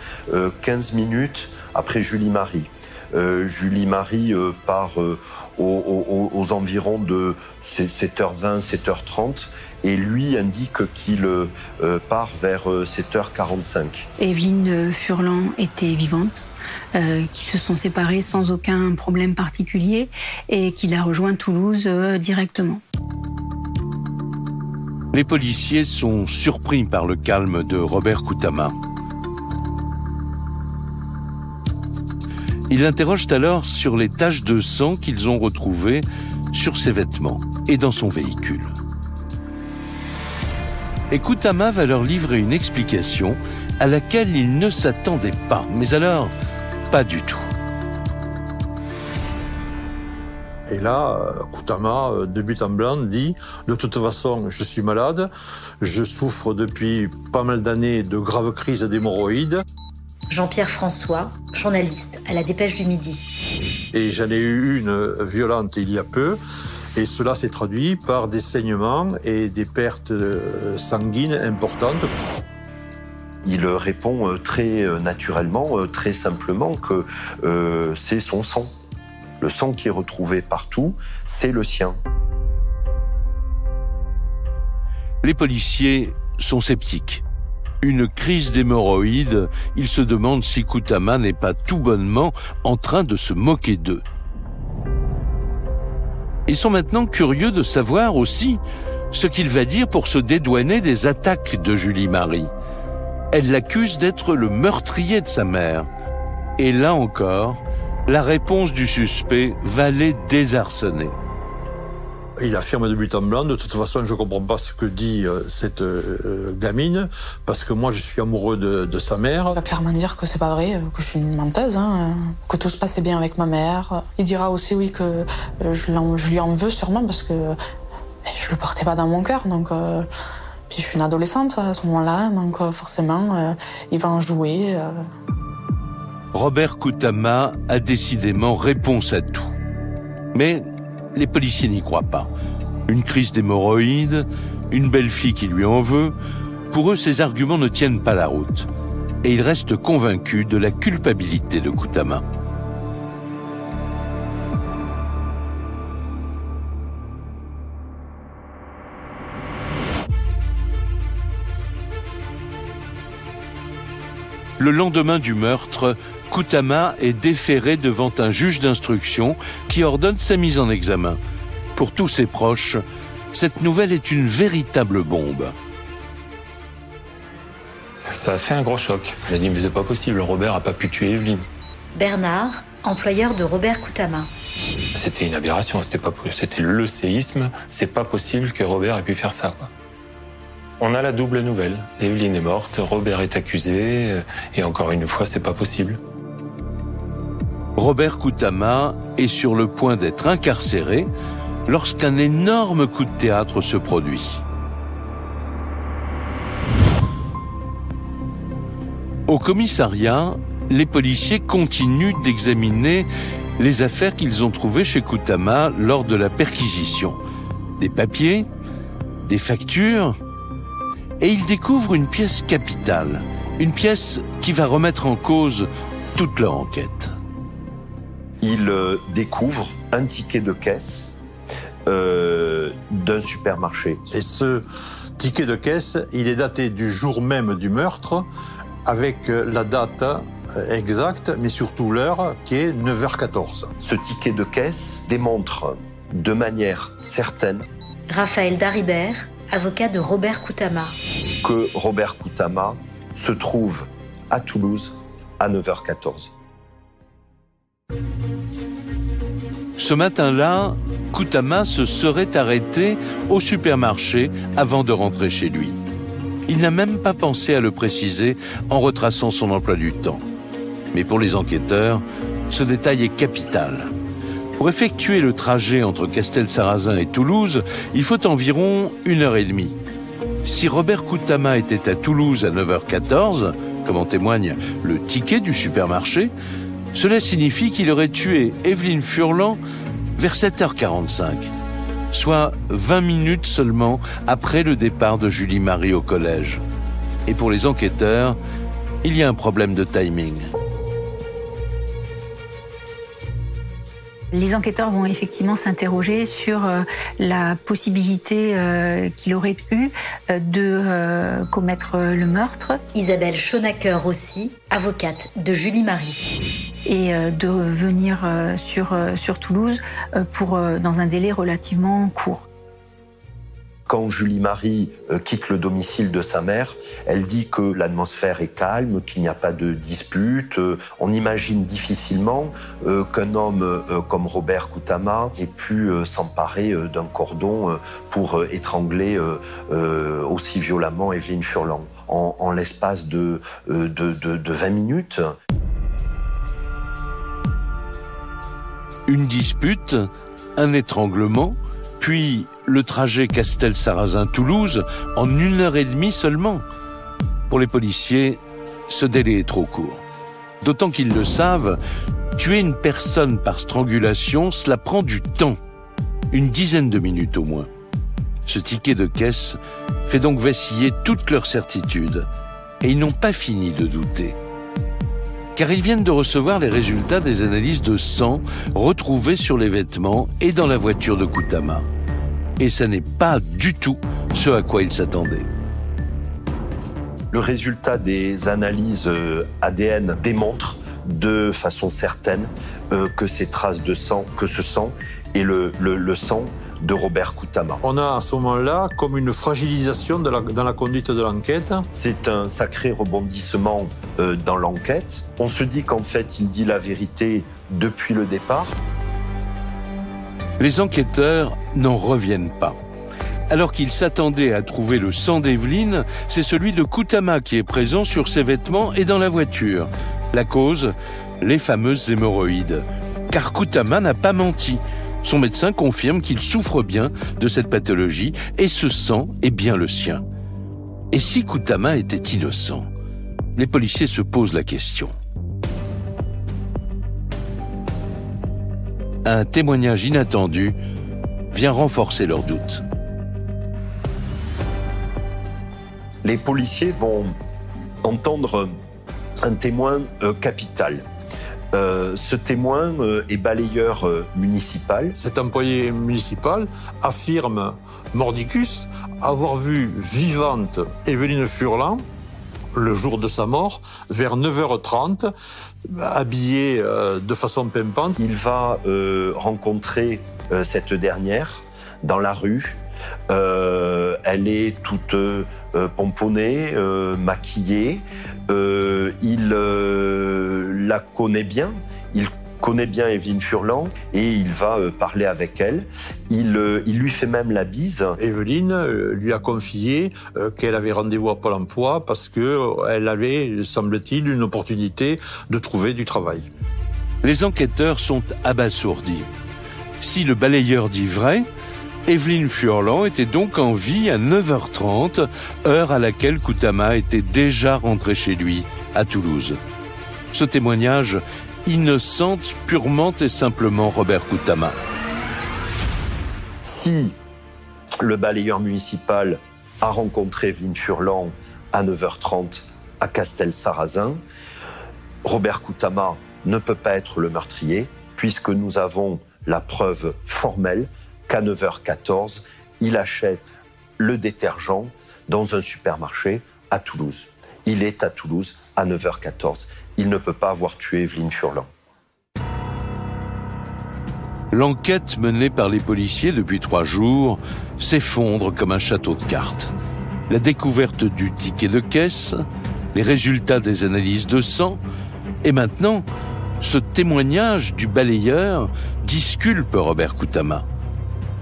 15 minutes après Julie Marie. Euh, Julie Marie euh, part euh, aux, environs de 7h20, 7h30 et lui indique qu'il part vers 7h45. Evelyne Furlan était vivante. qui se sont séparés sans aucun problème particulier et qu'il a rejoint Toulouse directement. Les policiers sont surpris par le calme de Robert Koutama. Ils l'interrogent alors sur les taches de sang qu'ils ont retrouvées sur ses vêtements et dans son véhicule. Et Koutama va leur livrer une explication à laquelle ils ne s'attendaient pas. Mais alors, pas du tout. Et là, Koutama, euh, de but en blanc, dit De toute façon, je suis malade, je souffre depuis pas mal d'années de graves crises d'hémorroïdes. Jean-Pierre François, journaliste à la Dépêche du Midi. Et j'en ai eu une violente il y a peu. Et cela s'est traduit par des saignements et des pertes euh, sanguines importantes. Il répond euh, très euh, naturellement, très simplement que c'est son sang. Le sang qui est retrouvé partout, c'est le sien. Les policiers sont sceptiques une crise d'hémorroïdes, il se demande si Koutama n'est pas tout bonnement en train de se moquer d'eux. Ils sont maintenant curieux de savoir aussi ce qu'il va dire pour se dédouaner des attaques de Julie Marie. Elle l'accuse d'être le meurtrier de sa mère. Et là encore, la réponse du suspect va les désarçonner. Il affirme de but en blanc, de toute façon, je comprends pas ce que dit euh, cette euh, gamine, parce que moi, je suis amoureux de, sa mère. Il va clairement dire que c'est pas vrai, euh, que je suis une menteuse, hein, que tout se passait bien avec ma mère. Il dira aussi, oui, que je, lui en veux sûrement, parce que je le portais pas dans mon cœur, donc... puis je suis une adolescente à ce moment-là, donc forcément, il va en jouer. Robert Koutama a décidément réponse à tout. Mais les policiers n'y croient pas. Une crise d'hémorroïdes, une belle fille qui lui en veut, pour eux ces arguments ne tiennent pas la route. Et ils restent convaincus de la culpabilité de Koutama. Le lendemain du meurtre, Koutama est déféré devant un juge d'instruction qui ordonne sa mise en examen. Pour tous ses proches, cette nouvelle est une véritable bombe. Ça a fait un gros choc. J'ai dit mais c'est pas possible, Robert a pas pu tuer Evelyne. Bernard, employeur de Robert Koutama. C'était une aberration, c'était pas c'était le séisme, c'est pas possible que Robert ait pu faire ça On a la double nouvelle. Evelyne est morte, Robert est accusé, et encore une fois, c'est pas possible. Robert Koutama est sur le point d'être incarcéré lorsqu'un énorme coup de théâtre se produit. Au commissariat, les policiers continuent d'examiner les affaires qu'ils ont trouvées chez Koutama lors de la perquisition. Des papiers, des factures, et ils découvrent une pièce capitale, une pièce qui va remettre en cause toute leur enquête. Ils euh, découvrent un ticket de caisse euh, d'un supermarché. Et ce ticket de caisse, il est daté du jour même du meurtre, avec euh, la date exacte, mais surtout l'heure, qui est 9h14. Ce ticket de caisse démontre de manière certaine Raphaël Daribert, avocat de Robert Koutama. que Robert Koutama se trouve à Toulouse à 9h14. Ce matin-là, Koutama se serait arrêté au supermarché avant de rentrer chez lui. Il n'a même pas pensé à le préciser en retraçant son emploi du temps. Mais pour les enquêteurs, ce détail est capital. Pour effectuer le trajet entre Castel-Sarrazin et Toulouse, il faut environ une heure et demie. Si Robert Koutama était à Toulouse à 9h14, comme en témoigne le ticket du supermarché, cela signifie qu'il aurait tué Evelyne Furlan vers 7h45, soit 20 minutes seulement après le départ de Julie Marie au collège. Et pour les enquêteurs, il y a un problème de timing. Les enquêteurs vont effectivement s'interroger sur euh, la possibilité euh, qu'il aurait eu euh, de commettre le meurtre Isabelle Schonacker aussi, avocate de Julie Marie. et de venir sur, sur Toulouse pour, dans un délai relativement court. Quand Julie Marie euh, quitte le domicile de sa mère, elle dit que l'atmosphère est calme, qu'il n'y a pas de dispute. Euh, On imagine difficilement euh, qu'un homme comme Robert Koutama ait pu s'emparer d'un cordon pour étrangler aussi violemment Evelyne Furlan. En, l'espace de 20 minutes, Une dispute, un étranglement, puis le trajet Castel-Sarrazin-Toulouse en une heure et demie seulement. Pour les policiers, ce délai est trop court. D'autant qu'ils le savent, tuer une personne par strangulation, cela prend du temps. Une dizaine de minutes au moins. Ce ticket de caisse fait donc vaciller toutes leurs certitudes. Et ils n'ont pas fini de douter. Car ils viennent de recevoir les résultats des analyses de sang retrouvées sur les vêtements et dans la voiture de Koutama. Et ça n'est pas du tout ce à quoi ils s'attendaient. le résultat des analyses euh, ADN démontre de façon certaine euh, que ces traces de sang, que ce sang est le, le, le sang de Robert Koutama. On a à ce moment-là comme une fragilisation de la- dans la conduite de l'enquête. C'est un sacré rebondissement euh, dans l'enquête. On se dit qu'en fait, il dit la vérité depuis le départ. Les enquêteurs n'en reviennent pas. Alors qu'ils s'attendaient à trouver le sang d'Evelyne, c'est celui de Koutama qui est présent sur ses vêtements et dans la voiture. La cause Les fameuses hémorroïdes. Car Koutama n'a pas menti. Son médecin confirme qu'il souffre bien de cette pathologie et ce sang est bien le sien. Et si Koutama était innocent? Les policiers se posent la question. Un témoignage inattendu vient renforcer leurs doutes. Les policiers vont entendre un témoin euh, capital. Euh, ce témoin euh, est balayeur euh, municipal. Cet employé municipal affirme, mordicus, avoir vu vivante Evelyne Furlan le jour de sa mort, vers 9h30, habillée euh, de façon pimpante. Il va euh, rencontrer euh, cette dernière dans la rue. Elle est toute pomponnée, maquillée. Il la connaît bien. Connaît bien Evelyne Furlan et il va euh, parler avec elle. Il, euh, il lui fait même la bise. Evelyne euh, lui a confié euh, qu'elle avait rendez-vous à Pôle emploi parce que euh, elle avait, semble-t-il, une opportunité de trouver du travail. Les enquêteurs sont abasourdis. Si le balayeur dit vrai, Evelyne Furlan était donc en vie à 9h30, heure à laquelle Koutama était déjà rentré chez lui à Toulouse. Ce témoignage innocente purement et simplement Robert Koutama. Si le balayeur municipal a rencontré Evelyne Furlan à 9h30 à Castel-Sarrazin, Robert Koutama ne peut pas être le meurtrier puisque nous avons la preuve formelle qu'à 9h14, il achète le détergent dans un supermarché à Toulouse. Il est à Toulouse à 9h14. Il ne peut pas avoir tué Evelyne Furlan. L'enquête menée par les policiers depuis trois jours s'effondre comme un château de cartes. La découverte du ticket de caisse, les résultats des analyses de sang, et maintenant, ce témoignage du balayeur disculpe Robert Koutama.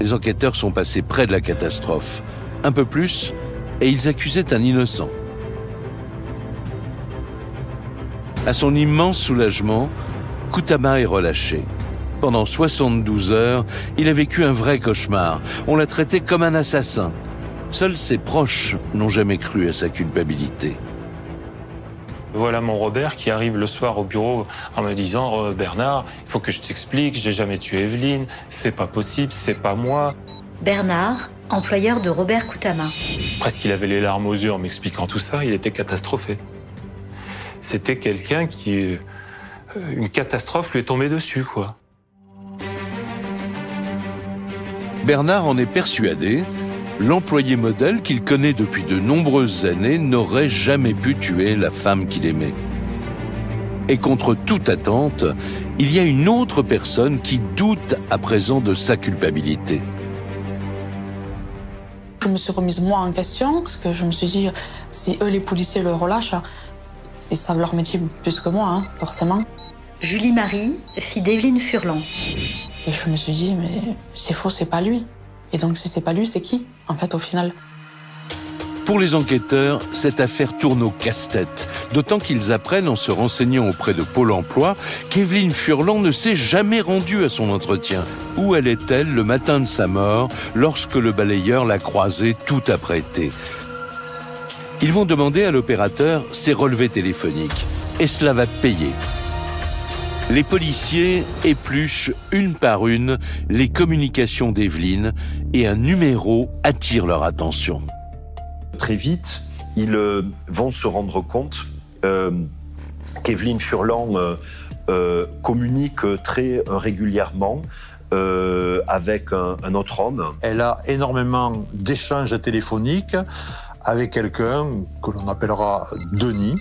Les enquêteurs sont passés près de la catastrophe, un peu plus, et ils accusaient un innocent. À son immense soulagement, Koutama est relâché. Pendant 72 heures, il a vécu un vrai cauchemar. On l'a traité comme un assassin. Seuls ses proches n'ont jamais cru à sa culpabilité. Voilà mon Robert qui arrive le soir au bureau en me disant euh, Bernard, il faut que je t'explique, j'ai jamais tué Evelyne, c'est pas possible, c'est pas moi. Bernard, employeur de Robert Koutama. Presque il avait les larmes aux yeux en m'expliquant tout ça, il était catastrophé. C'était quelqu'un qui euh, une catastrophe lui est tombée dessus quoi. Bernard en est persuadé, l'employé modèle qu'il connaît depuis de nombreuses années n'aurait jamais pu tuer la femme qu'il aimait. Et contre toute attente, il y a une autre personne qui doute à présent de sa culpabilité. Je me suis remise moi en question parce que je me suis dit, si eux les policiers le relâchent, ils savent leur métier plus que moi, hein, forcément. Julie Marie, fille d'Evelyne Furlan. Et je me suis dit, mais c'est faux, c'est pas lui. Et donc, si c'est pas lui, c'est qui, en fait, au final? Pour les enquêteurs, cette affaire tourne au casse-tête, d'autant qu'ils apprennent en se renseignant auprès de Pôle emploi qu'Evelyne Furlan ne s'est jamais rendue à son entretien. Où elle est-elle le matin de sa mort, lorsque le balayeur l'a croisée tout apprêtée Ils vont demander à l'opérateur ses relevés téléphoniques, et cela va payer les policiers épluchent une par une les communications d'Evelyne et un numéro attire leur attention. Très vite, ils euh, vont se rendre compte euh, qu'Evelyne Furlan euh, euh, communique très régulièrement euh, avec un, un autre homme. Elle a énormément d'échanges téléphoniques avec quelqu'un que l'on appellera Denis.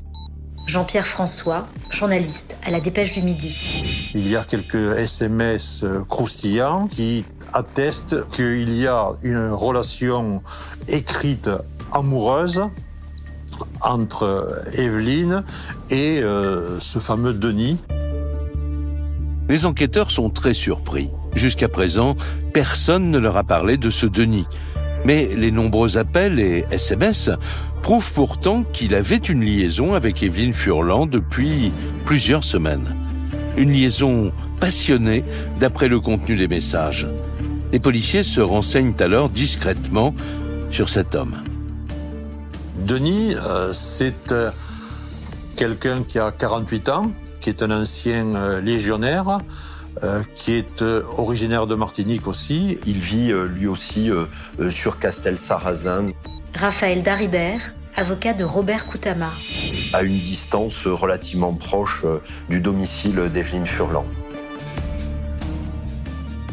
Jean-Pierre François, journaliste à la Dépêche du Midi. Il y a quelques SMS euh, croustillants qui attestent qu'il y a une relation écrite amoureuse entre Evelyne et euh, ce fameux Denis. Les enquêteurs sont très surpris. Jusqu'à présent, personne ne leur a parlé de ce Denis. Mais les nombreux appels et SMS prouvent pourtant qu'il avait une liaison avec Evelyne Furlan depuis plusieurs semaines. Une liaison passionnée d'après le contenu des messages. Les policiers se renseignent alors discrètement sur cet homme. Denis, euh, c'est euh, quelqu'un qui a 48 ans, qui est un ancien euh, légionnaire, euh, qui est euh, originaire de Martinique aussi. Il vit euh, lui aussi euh, euh, sur Castel-Sarrazin, Raphaël Daribert, avocat de Robert Koutama. à une distance relativement proche euh, du domicile d'Evelyne Furlan.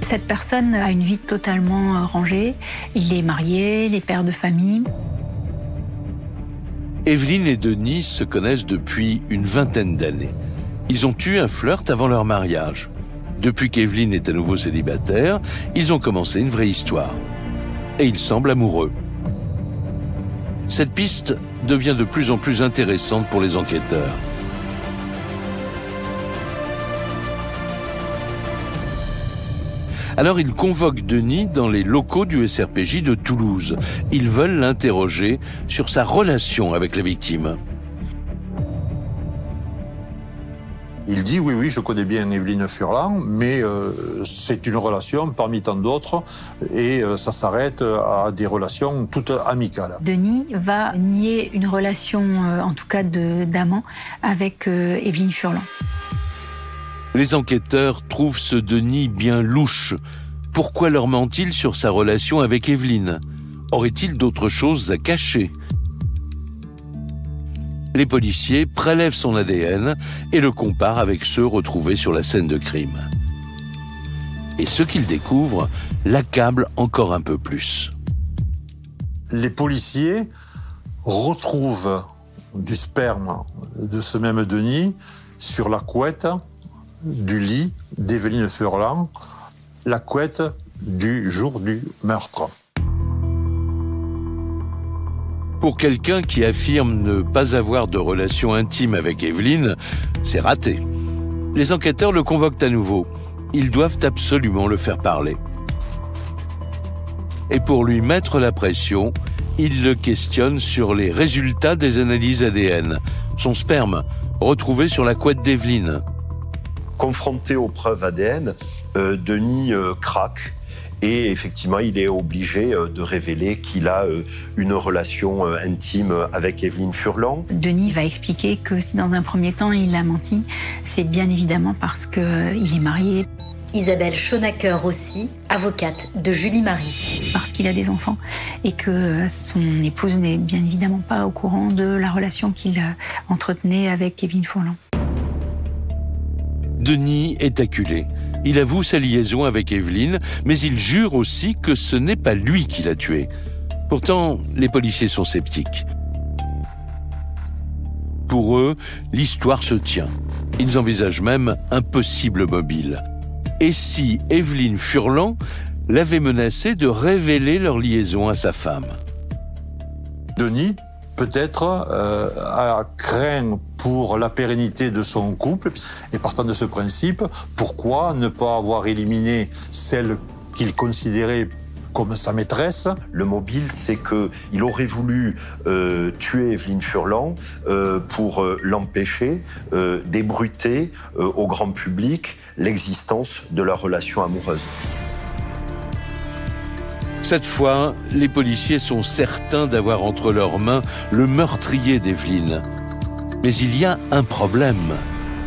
Cette personne a une vie totalement rangée. Il est marié, il est père de famille. Evelyne et Denis se connaissent depuis une vingtaine d'années. Ils ont eu un flirt avant leur mariage. Depuis qu'Evelyne est à nouveau célibataire, ils ont commencé une vraie histoire. Et ils semblent amoureux. Cette piste devient de plus en plus intéressante pour les enquêteurs. Alors ils convoquent Denis dans les locaux du SRPJ de Toulouse. Ils veulent l'interroger sur sa relation avec la victime. Il dit oui, oui, je connais bien Evelyne Furlan, mais euh, c'est une relation parmi tant d'autres et euh, ça s'arrête à des relations toutes amicales. Denis va nier une relation, euh, en tout cas d'amant, avec Evelyne Furlan. Les enquêteurs trouvent ce Denis bien louche. Pourquoi leur ment-il sur sa relation avec Evelyne? Aurait-il d'autres choses à cacher? Les policiers prélèvent son ADN et le comparent avec ceux retrouvés sur la scène de crime. Et ce qu'ils découvrent l'accable encore un peu plus. Les policiers retrouvent du sperme de ce même Denis sur la couette du lit d'Evelyne Furlan, la couette du jour du meurtre. Pour quelqu'un qui affirme ne pas avoir de relation intime avec Evelyne, c'est raté. Les enquêteurs le convoquent à nouveau. Ils doivent absolument le faire parler. Et pour lui mettre la pression, ils le questionnent sur les résultats des analyses ADN. Son sperme, retrouvé sur la couette d'Evelyne. Confronté aux preuves ADN, euh, Denis euh, craque et effectivement, il est obligé euh, de révéler qu'il a euh, une relation euh, intime avec Evelyne Furlan. Denis va expliquer que si dans un premier temps il a menti, c'est bien évidemment parce qu'il est marié. Isabelle Schonacker aussi, avocate de Julie Marie. Parce qu'il a des enfants et que son épouse n'est bien évidemment pas au courant de la relation qu'il entretenait avec Evelyne Furlan. Denis est acculé. Il avoue sa liaison avec Evelyne, mais il jure aussi que ce n'est pas lui qui l'a tuée. Pourtant, les policiers sont sceptiques. Pour eux, l'histoire se tient. Ils envisagent même un possible mobile. Et si Evelyne Furlan l'avait menacé de révéler leur liaison à sa femme? Denis peut-être euh, a craint pour la pérennité de son couple. Et partant de ce principe, pourquoi ne pas avoir éliminé celle qu'il considérait comme sa maîtresse? Le mobile, c'est que il aurait voulu euh, tuer Evelyne Furlan euh, pour euh, l'empêcher euh, d'ébruter euh, au grand public l'existence de leur relation amoureuse. Cette fois, les policiers sont certains d'avoir entre leurs mains le meurtrier d'Evelyne. Mais il y a un problème.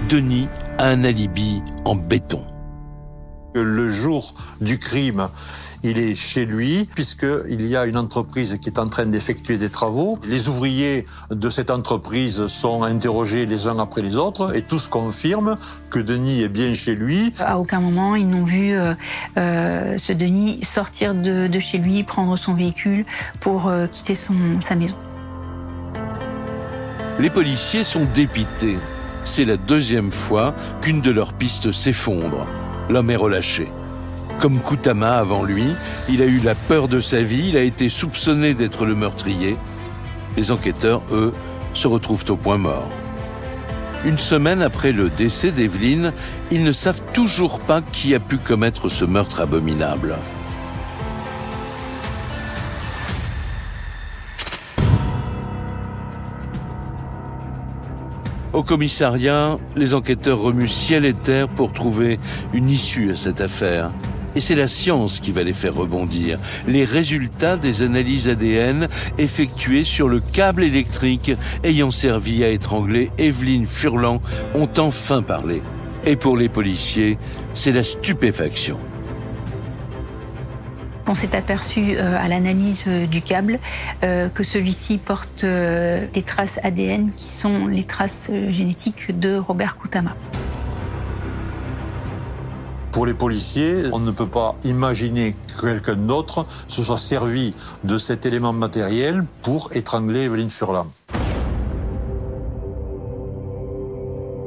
Denis a un alibi en béton. Le jour du crime, il est chez lui puisqu'il y a une entreprise qui est en train d'effectuer des travaux. Les ouvriers de cette entreprise sont interrogés les uns après les autres et tous confirment que Denis est bien chez lui. À aucun moment ils n'ont vu euh, euh, ce Denis sortir de, de, chez lui, prendre son véhicule pour euh, quitter son, sa maison. Les policiers sont dépités. C'est la deuxième fois qu'une de leurs pistes s'effondre. L'homme est relâché. Comme Koutama avant lui, il a eu la peur de sa vie, il a été soupçonné d'être le meurtrier. Les enquêteurs, eux, se retrouvent au point mort. Une semaine après le décès d'Evelyne, ils ne savent toujours pas qui a pu commettre ce meurtre abominable. Au commissariat, les enquêteurs remuent ciel et terre pour trouver une issue à cette affaire. Et c'est la science qui va les faire rebondir. Les résultats des analyses ADN effectuées sur le câble électrique ayant servi à étrangler Evelyne Furlan ont enfin parlé. Et pour les policiers, c'est la stupéfaction. On s'est aperçu euh, à l'analyse euh, du câble euh, que celui-ci porte des traces ADN qui sont les traces génétiques de Robert Koutama. Pour les policiers, on ne peut pas imaginer que quelqu'un d'autre se soit servi de cet élément matériel pour étrangler Evelyne Furlan.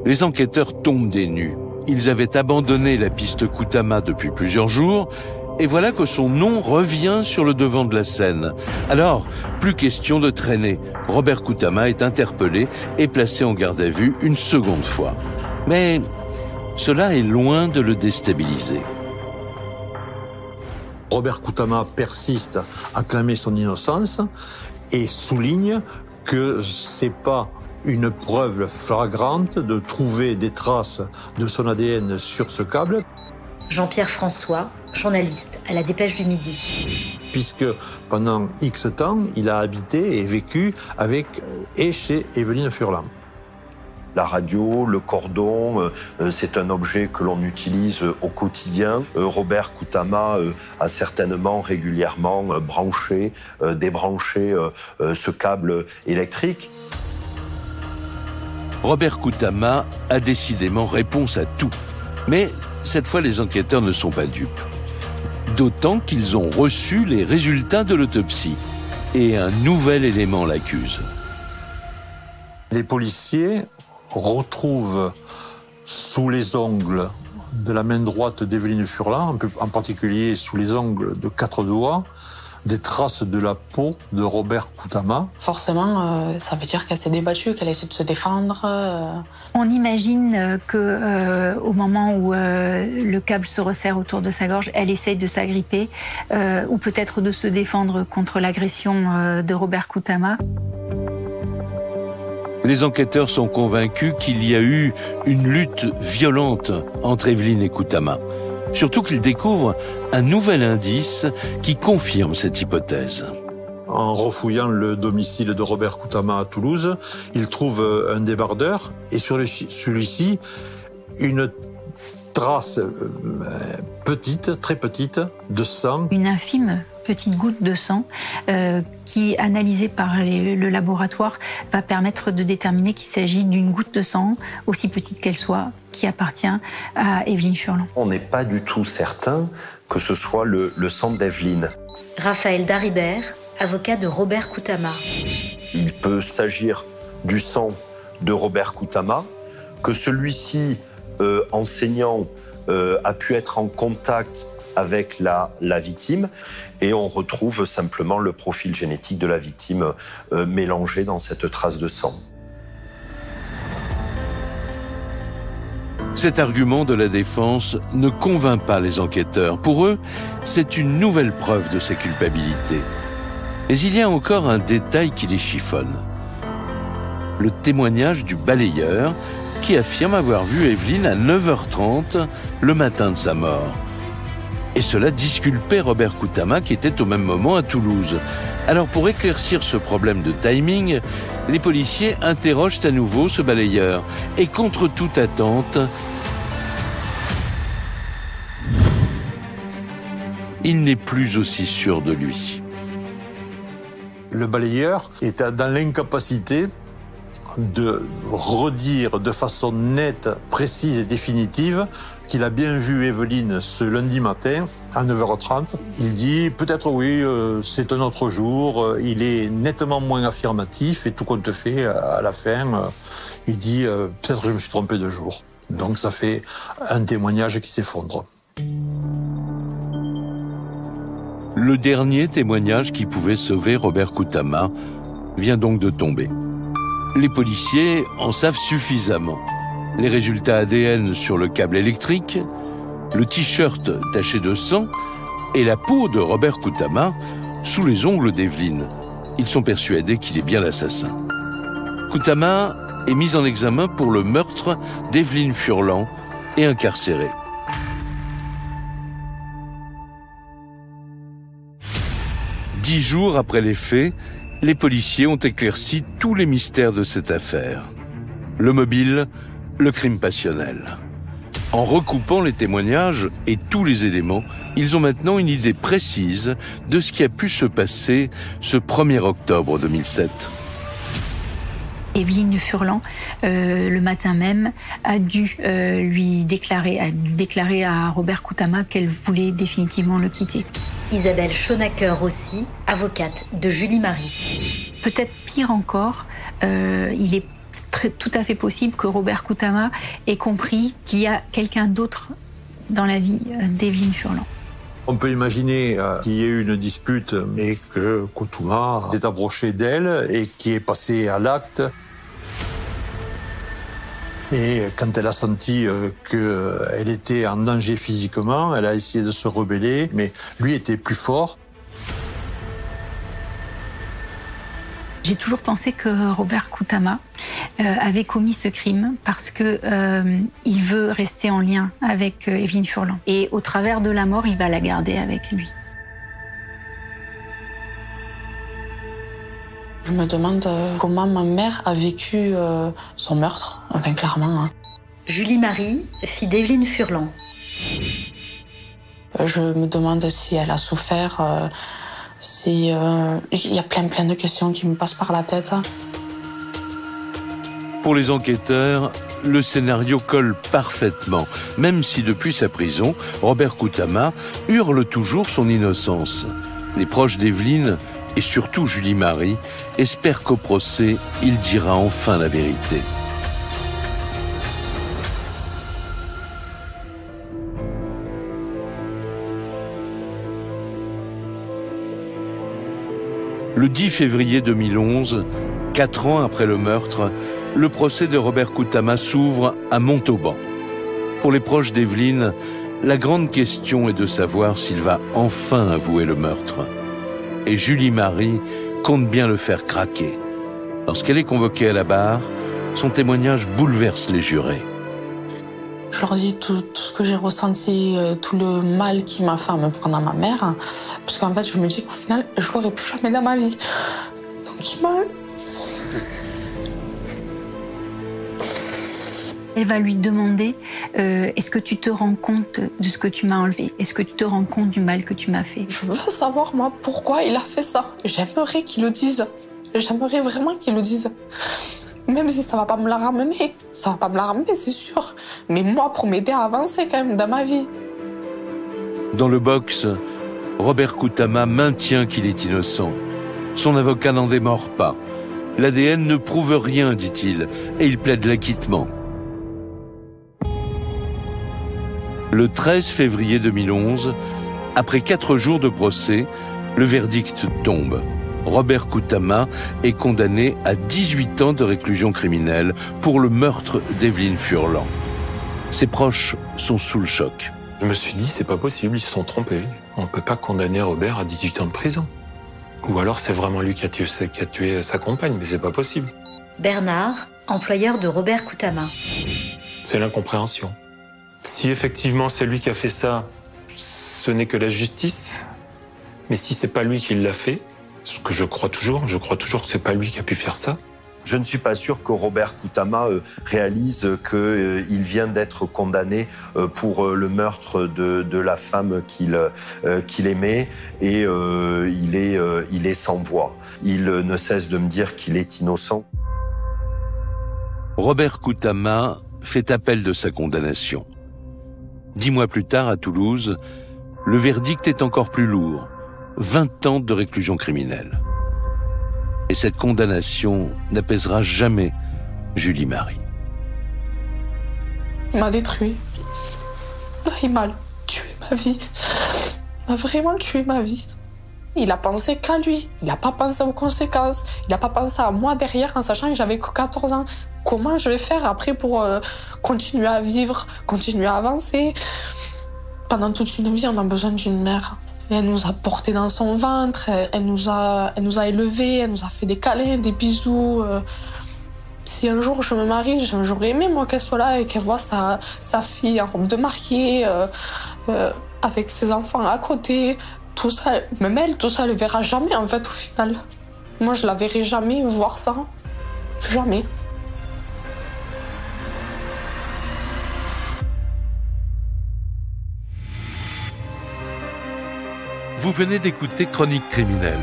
Les enquêteurs tombent des nues. Ils avaient abandonné la piste Koutama depuis plusieurs jours, et voilà que son nom revient sur le devant de la scène. Alors, plus question de traîner. Robert Koutama est interpellé et placé en garde à vue une seconde fois. Mais cela est loin de le déstabiliser. Robert Koutama persiste à clamer son innocence et souligne que c'est pas une preuve flagrante de trouver des traces de son ADN sur ce câble. Jean-Pierre François, journaliste à la Dépêche du Midi. Puisque pendant X temps, il a habité et vécu avec et chez Evelyne Furlan. La radio, le cordon, euh, euh, c'est un objet que l'on utilise au quotidien. Euh, Robert Koutama a certainement régulièrement branché, débranché ce câble électrique. Robert Koutama a décidément réponse à tout. Mais cette fois, les enquêteurs ne sont pas dupes. D'autant qu'ils ont reçu les résultats de l'autopsie. Et un nouvel élément l'accuse. Les policiers retrouve sous les ongles de la main droite d'Evelyne Furlan, en particulier sous les ongles de quatre doigts, des traces de la peau de Robert Koutama. Forcément, euh, ça veut dire qu'elle s'est débattue, qu'elle essaie de se défendre. Euh. On imagine euh, que au moment où le câble se resserre autour de sa gorge, elle essaie de s'agripper ou peut-être de se défendre contre l'agression de Robert Koutama. Les enquêteurs sont convaincus qu'il y a eu une lutte violente entre Evelyne et Koutama. Surtout qu'ils découvrent un nouvel indice qui confirme cette hypothèse. En refouillant le domicile de Robert Koutama à Toulouse, ils trouvent un débardeur et sur celui-ci une trace euh, petite, très petite, de sang. Une infime petite goutte de sang euh, qui, analysée par le laboratoire, va permettre de déterminer qu'il s'agit d'une goutte de sang, aussi petite qu'elle soit, qui appartient à Evelyne Furlan. On n'est pas du tout certain que ce soit le, le sang d'Evelyne. Raphaël Daribert, avocat de Robert Koutama. Il peut s'agir du sang de Robert Koutama, que celui-ci, euh, enseignant, euh, a pu être en contact avec la, victime et on retrouve simplement le profil génétique de la victime euh, mélangé dans cette trace de sang. Cet argument de la défense ne convainc pas les enquêteurs. Pour eux, c'est une nouvelle preuve de sa culpabilité. Mais il y a encore un détail qui les chiffonne. Le témoignage du balayeur qui affirme avoir vu Evelyne à 9h30 le matin de sa mort et cela disculpait Robert Koutama qui était au même moment à Toulouse. Alors pour éclaircir ce problème de timing, les policiers interrogent à nouveau ce balayeur et contre toute attente, il n'est plus aussi sûr de lui. Le balayeur est dans l'incapacité de redire de façon nette, précise et définitive qu'il a bien vu Evelyne ce lundi matin à 9h30. Il dit peut-être oui, euh, c'est un autre jour. Euh, il est nettement moins affirmatif et tout compte fait, à la fin, euh, il dit peut-être je me suis trompé de jour. Donc ça fait un témoignage qui s'effondre. Le dernier témoignage qui pouvait sauver Robert Koutama vient donc de tomber. Les policiers en savent suffisamment. Les résultats ADN sur le câble électrique, le t-shirt taché de sang et la peau de Robert Koutama sous les ongles d'Evelyne. Ils sont persuadés qu'il est bien l'assassin. Koutama est mis en examen pour le meurtre d'Evelyne Furlan et incarcéré. Dix jours après les faits, les policiers ont éclairci tous les mystères de cette affaire. Le mobile, le crime passionnel. En recoupant les témoignages et tous les éléments, ils ont maintenant une idée précise de ce qui a pu se passer ce 1er octobre 2007. Evelyne Furlan, euh, le matin même, a dû euh, lui déclarer, a déclaré à Robert Koutama qu'elle voulait définitivement le quitter. Isabelle Schonacker aussi, avocate de Julie Marie. Peut-être pire encore, euh, il est tout à fait possible que Robert Koutama ait compris qu'il y a quelqu'un d'autre dans la vie d'Evelyne Furlan. On peut imaginer qu'il y ait eu une dispute, mais que Koutama s'est approché d'elle et qui est passé à l'acte. Et quand elle a senti euh, qu'elle était en danger physiquement, elle a essayé de se rebeller, mais lui était plus fort. J'ai toujours pensé que Robert Koutama euh, avait commis ce crime parce que euh, il veut rester en lien avec euh, Evelyne Furlan. Et au travers de la mort, il va la garder avec lui. Je me demande euh, comment ma mère a vécu euh, son meurtre, enfin clairement. hein. Julie Marie, fille d'Evelyne Furlan. Euh, Je me demande si elle a souffert, si il y a plein plein de questions qui me passent par la tête. Pour les enquêteurs, le scénario colle parfaitement, même si depuis sa prison, Robert Koutama hurle toujours son innocence. Les proches d'Evelyne, et surtout Julie Marie, espèrent qu'au procès, il dira enfin la vérité. Le 10 février 2011, quatre ans après le meurtre, le procès de Robert Koutama s'ouvre à Montauban. Pour les proches d'Evelyne, la grande question est de savoir s'il va enfin avouer le meurtre. Et Julie Marie compte bien le faire craquer. Lorsqu'elle est convoquée à la barre, son témoignage bouleverse les jurés. Je leur dis tout, ce que j'ai ressenti, euh, tout le mal qui m'a fait à me prendre à ma mère. hein. Parce qu'en fait, je me dis qu'au final, je l'aurai plus jamais dans ma vie. Donc il m'a... Elle va lui demander euh, Est-ce que tu te rends compte de ce que tu m'as enlevé? Est-ce que tu te rends compte du mal que tu m'as fait? Je veux savoir, moi, pourquoi il a fait ça. J'aimerais qu'il le dise. J'aimerais vraiment qu'il le dise. Même si ça va pas me la ramener. Ça va pas me la ramener, c'est sûr. Mais moi, pour m'aider à avancer quand même dans ma vie. Dans le box, Robert Koutama maintient qu'il est innocent. Son avocat n'en démord pas. L'ADN ne prouve rien, dit-il, et il plaide l'acquittement. Le 13 février 2011, après quatre jours de procès, le verdict tombe. Robert Koutama est condamné à 18 ans de réclusion criminelle pour le meurtre d'Evelyne Furlan. Ses proches sont sous le choc. Je me suis dit, c'est pas possible, ils se sont trompés. On peut pas condamner Robert à 18 ans de prison. Ou alors c'est vraiment lui qui a tué, qui a tué sa compagne, mais c'est pas possible. Bernard, employeur de Robert Koutama. C'est l'incompréhension. Si effectivement c'est lui qui a fait ça, ce n'est que la justice. Mais si c'est pas lui qui l'a fait, ce que je crois toujours, je crois toujours que c'est pas lui qui a pu faire ça. Je ne suis pas sûr que Robert Koutama euh, réalise qu'il vient d'être condamné euh, pour euh, le meurtre de, de la femme qu'il euh, aimait et euh, il, est, euh, il est sans voix. Il euh, ne cesse de me dire qu'il est innocent. Robert Koutama fait appel de sa condamnation. Dix mois plus tard, à Toulouse, le verdict est encore plus lourd. 20 ans de réclusion criminelle. Et cette condamnation n'apaisera jamais Julie Marie. Il m'a détruit. Il m'a tué ma vie. Il m'a vraiment tué ma vie. Il a pensé qu'à lui. Il n'a pas pensé aux conséquences. Il n'a pas pensé à moi derrière en sachant que j'avais que 14 ans. Comment je vais faire après pour euh, continuer à vivre, continuer à avancer Pendant toute une vie, on a besoin d'une mère. Elle nous a portés dans son ventre, elle, nous a, elle nous a élevés, elle nous a fait des câlins, des bisous. euh. Si un jour je me marie, j'aurais aimé moi qu'elle soit là et qu'elle voit sa, sa fille en robe de mariée, euh, avec ses enfants à côté. Tout ça, même elle, tout ça, elle le verra jamais en fait au final. Moi, je la verrai jamais voir ça. Jamais. Vous venez d'écouter Chronique criminelle.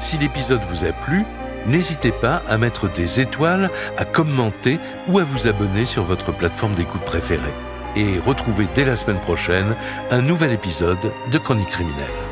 Si l'épisode vous a plu, n'hésitez pas à mettre des étoiles, à commenter ou à vous abonner sur votre plateforme d'écoute préférée. Et retrouvez dès la semaine prochaine un nouvel épisode de Chronique criminelle.